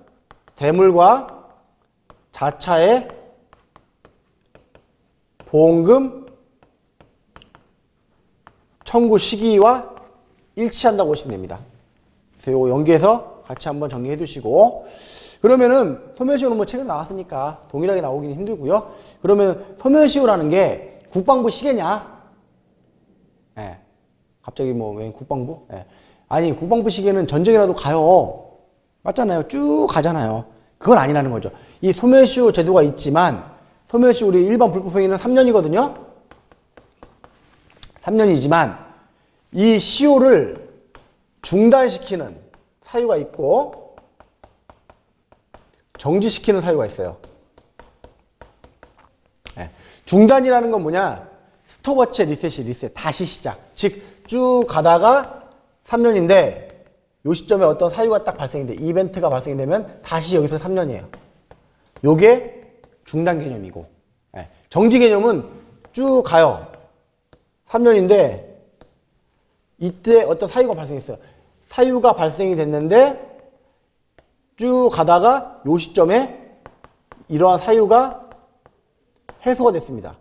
대물과 자차의 보험금 청구 시기와 일치한다고 보시면 됩니다. 그래서 이거 연계해서 같이 한번 정리해 두시고 그러면은 소멸시효는 뭐 최근 나왔으니까 동일하게 나오기는 힘들고요. 그러면 소멸시효라는 게 국방부 시계냐? 예. 갑자기 뭐 왜 국방부? 예. 아니 국방부 시계는 전쟁이라도 가요. 맞잖아요. 쭉 가잖아요. 그건 아니라는 거죠. 이 소멸시효 제도가 있지만 소멸시효 우리 일반 불법행위는 3년이거든요. 3년이지만 이 시효를 중단시키는 사유가 있고 정지시키는 사유가 있어요. 예. 중단이라는 건 뭐냐? 스톱워치 리셋이 리셋. 다시 시작. 즉, 쭉 가다가 3년인데, 요 시점에 어떤 사유가 딱 발생이 돼. 이벤트가 발생이 되면 다시 여기서 3년이에요. 요게 중단 개념이고. 예. 정지 개념은 쭉 가요. 3년인데, 이때 어떤 사유가 발생했어요. 사유가 발생이 됐는데, 쭉 가다가 요 시점에 이러한 사유가 해소가 됐습니다.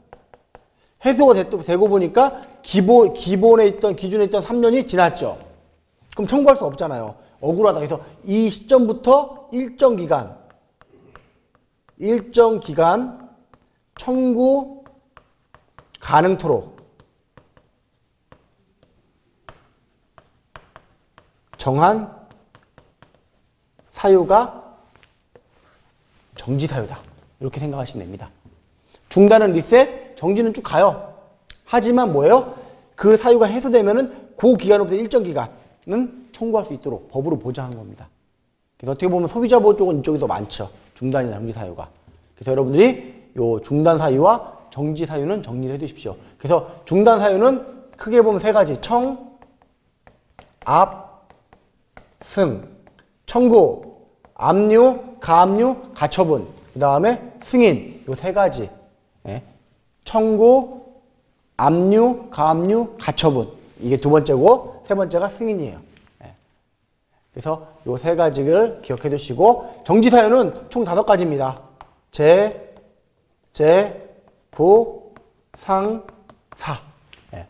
해소가 됐, 되고 보니까 기본, 기본에 있던, 기준에 있던 3년이 지났죠. 그럼 청구할 수 없잖아요. 억울하다. 그래서 이 시점부터 일정 기간, 일정 기간 청구 가능토록 정한 사유가 정지 사유다. 이렇게 생각하시면 됩니다. 중단은 리셋, 정지는 쭉 가요. 하지만 뭐예요? 그 사유가 해소되면은 그 기간으로부터 일정 기간은 청구할 수 있도록 법으로 보장한 겁니다. 그래서 어떻게 보면 소비자 보호 쪽은 이쪽이 더 많죠. 중단이나 정지 사유가. 그래서 여러분들이 요 중단 사유와 정지 사유는 정리를 해 두십시오. 그래서 중단 사유는 크게 보면 세 가지. 청, 압, 승. 청구, 압류, 가압류, 가처분. 그 다음에 승인. 요 세 가지. 예. 청구, 압류, 가압류, 가처분. 이게 두 번째고 세 번째가 승인이에요. 예. 그래서 요 세 가지를 기억해 두시고 정지 사유는 총 다섯 가지입니다. 재, 재, 부, 상, 사. 예.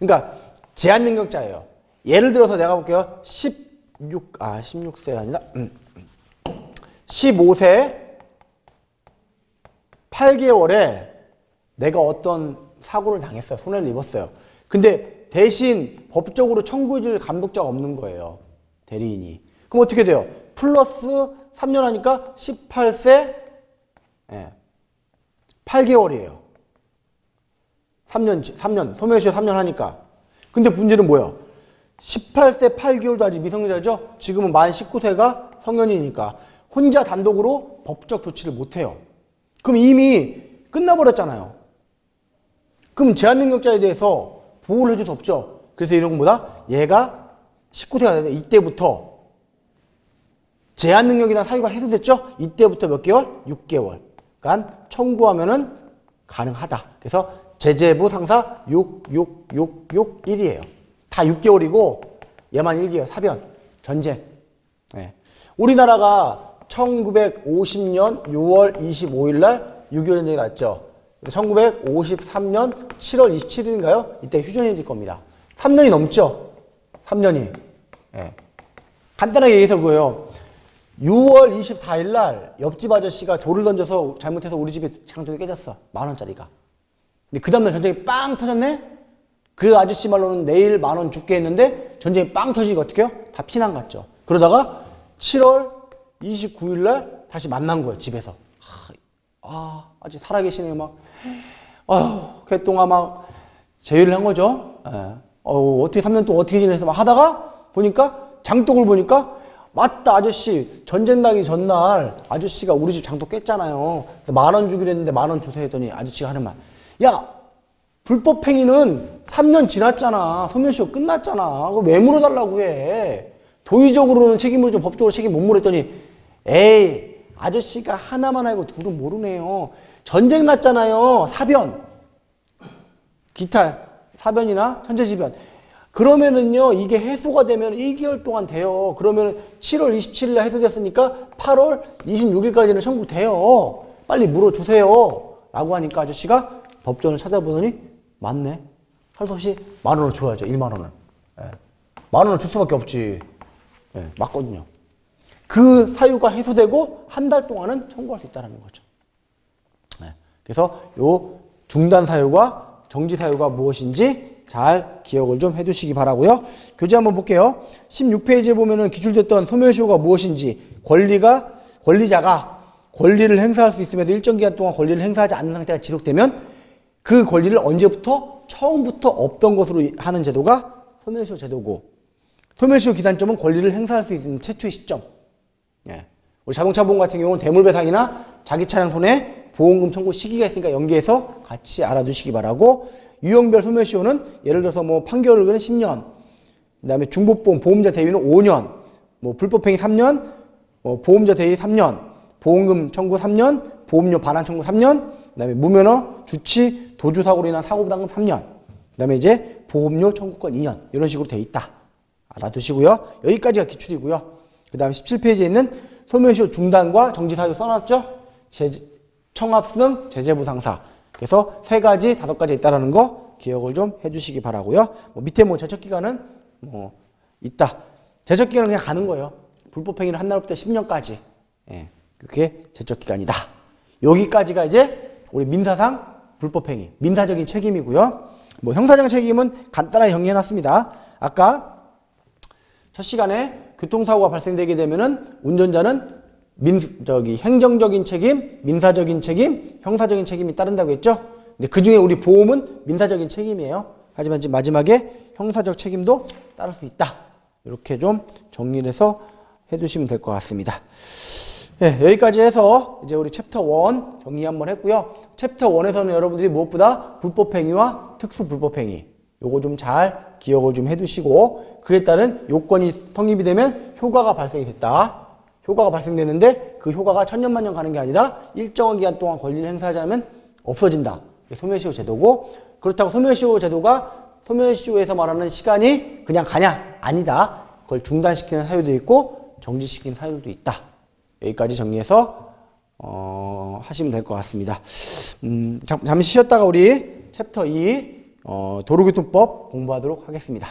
그러니까 제한 능력자예요. 예를 들어서 내가 볼게요. 16, 아, 16세가 아니라, 음. 15세 8개월에 내가 어떤 사고를 당했어요. 손해를 입었어요. 근데 대신 법적으로 청구해줄 감독자가 없는 거예요. 대리인이. 그럼 어떻게 돼요? 플러스 3년 하니까 18세 예, 8개월이에요. 3년, 3년, 소멸시효 3년 하니까. 근데 문제는 뭐야? 18세 8개월도 아직 미성년자죠? 지금은 만 19세가 성년이니까. 혼자 단독으로 법적 조치를 못해요. 그럼 이미 끝나버렸잖아요. 그럼 제한능력자에 대해서 보호를 해줄 수 없죠. 그래서 이런 것보다 얘가 19세가 되는 이때부터 제한능력이나 사유가 해소됐죠? 이때부터 몇 개월? 6개월. 그러니까 청구하면은 가능하다. 그래서 제재부 상사 6, 6, 6, 6, 1이에요. 다 6개월이고 얘만 1개월. 사변, 전쟁. 네. 우리나라가 1950년 6월 25일 날 6.25 전쟁이 났죠. 1953년 7월 27일인가요? 이때 휴전이 겁니다. 3년이 넘죠? 3년이. 예. 간단하게 얘기해서 그거예요. 6월 24일 날 옆집 아저씨가 돌을 던져서 잘못해서 우리 집에 장독이 깨졌어. 만 원짜리가. 근데 그 다음날 전쟁이 빵 터졌네? 그 아저씨 말로는 내일 만원 줄게 했는데 전쟁이 빵 터지니까 어떻게 해요? 다 피난 갔죠. 그러다가 7월 29일 날 다시 만난 거예요, 집에서. 아, 아직 살아계시네요, 막. 아휴, 개똥아 막 제의를 한 거죠. 예. 어, 어떻게 3년 동안 어떻게 지내서 막 하다가 보니까 장독을 보니까 맞다 아저씨 전쟁 나기 전날 아저씨가 우리 집 장독 깼잖아요 만 원 주기로 했는데 만 원 주세요 했더니 아저씨가 하는 말 야 불법 행위는 3년 지났잖아. 소멸시효 끝났잖아. 그거 왜 물어달라고 해? 도의적으로는 책임을 좀 법적으로 책임 못 물었더니 에이 아저씨가 하나만 알고 둘은 모르네요. 전쟁 났잖아요. 사변. 기타 사변이나 천재지변. 그러면은요, 이게 해소가 되면 1개월 동안 돼요. 그러면 7월 27일에 해소됐으니까 8월 26일까지는 청구돼요. 빨리 물어주세요. 라고 하니까 아저씨가 법전을 찾아보더니 맞네. 할수 없이 만 원을 줘야죠. 1만 원을. 예. 만 원을 줄 수밖에 없지. 예, 맞거든요. 그 사유가 해소되고 한 달 동안은 청구할 수 있다는 거죠. 네. 그래서 요 중단 사유가 정지 사유가 무엇인지 잘 기억을 좀 해두시기 바라고요. 교재 한번 볼게요. 16페이지에 보면은 기출됐던 소멸시효가 무엇인지 권리가 권리자가 권리를 행사할 수 있으면서 일정 기간 동안 권리를 행사하지 않는 상태가 지속되면 그 권리를 언제부터 처음부터 없던 것으로 하는 제도가 소멸시효 제도고 소멸시효 기단점은 권리를 행사할 수 있는 최초의 시점. 예. 우리 자동차 보험 같은 경우는 대물배상이나 자기 차량 손해 보험금 청구 시기가 있으니까 연계해서 같이 알아두시기 바라고 유형별 소멸시효는 예를 들어서 뭐 판결은 10년, 그다음에 중복보험 보험자 대위는 5년, 뭐 불법행위 3년, 뭐 보험자 대위 3년, 보험금 청구 3년, 보험료 반환 청구 3년, 그다음에 무면허 주치 도주 사고로 인한 사고 부담금 3년, 그다음에 이제 보험료 청구권 2년 이런 식으로 돼 있다. 알아두시고요. 여기까지가 기출이고요. 그 다음에 17페이지에 있는 소멸시효 중단과 정지 사유 써놨죠? 제, 청합승, 제재부상사. 그래서 세 가지, 다섯 가지 있다라는 거 기억을 좀 해주시기 바라고요. 뭐 밑에 뭐 제척 기간은 뭐 있다. 제척 기간은 그냥 가는 거예요. 불법 행위를 한 날부터 10년까지. 예, 그게 제척 기간이다. 여기까지가 이제 우리 민사상 불법행위, 민사적인 책임이고요. 뭐 형사적 책임은 간단하게 정리해놨습니다. 아까 첫 시간에 교통사고가 발생되게 되면은 운전자는 민, 저기, 행정적인 책임, 민사적인 책임, 형사적인 책임이 따른다고 했죠? 근데 그 중에 우리 보험은 민사적인 책임이에요. 하지만 지금 마지막에 형사적 책임도 따를 수 있다. 이렇게 좀 정리를 해서 해두시면 될 것 같습니다. 네, 여기까지 해서 이제 우리 챕터 1 정리 한번 했고요. 챕터 1에서는 여러분들이 무엇보다 불법행위와 특수불법행위 요거 좀 잘 기억을 좀 해두시고 그에 따른 요건이 성립이 되면 효과가 발생이 됐다. 효과가 발생되는데 그 효과가 천년만년 가는 게 아니라 일정한 기간 동안 권리를 행사하지 않으면 없어진다. 소멸시효 제도고 그렇다고 소멸시효 제도가 소멸시효에서 말하는 시간이 그냥 가냐? 아니다. 그걸 중단시키는 사유도 있고 정지시키는 사유도 있다. 여기까지 정리해서 어, 하시면 될 것 같습니다. 음, 잠, 잠시 쉬었다가 우리 챕터 2 어, 도로교통법 공부하도록 하겠습니다.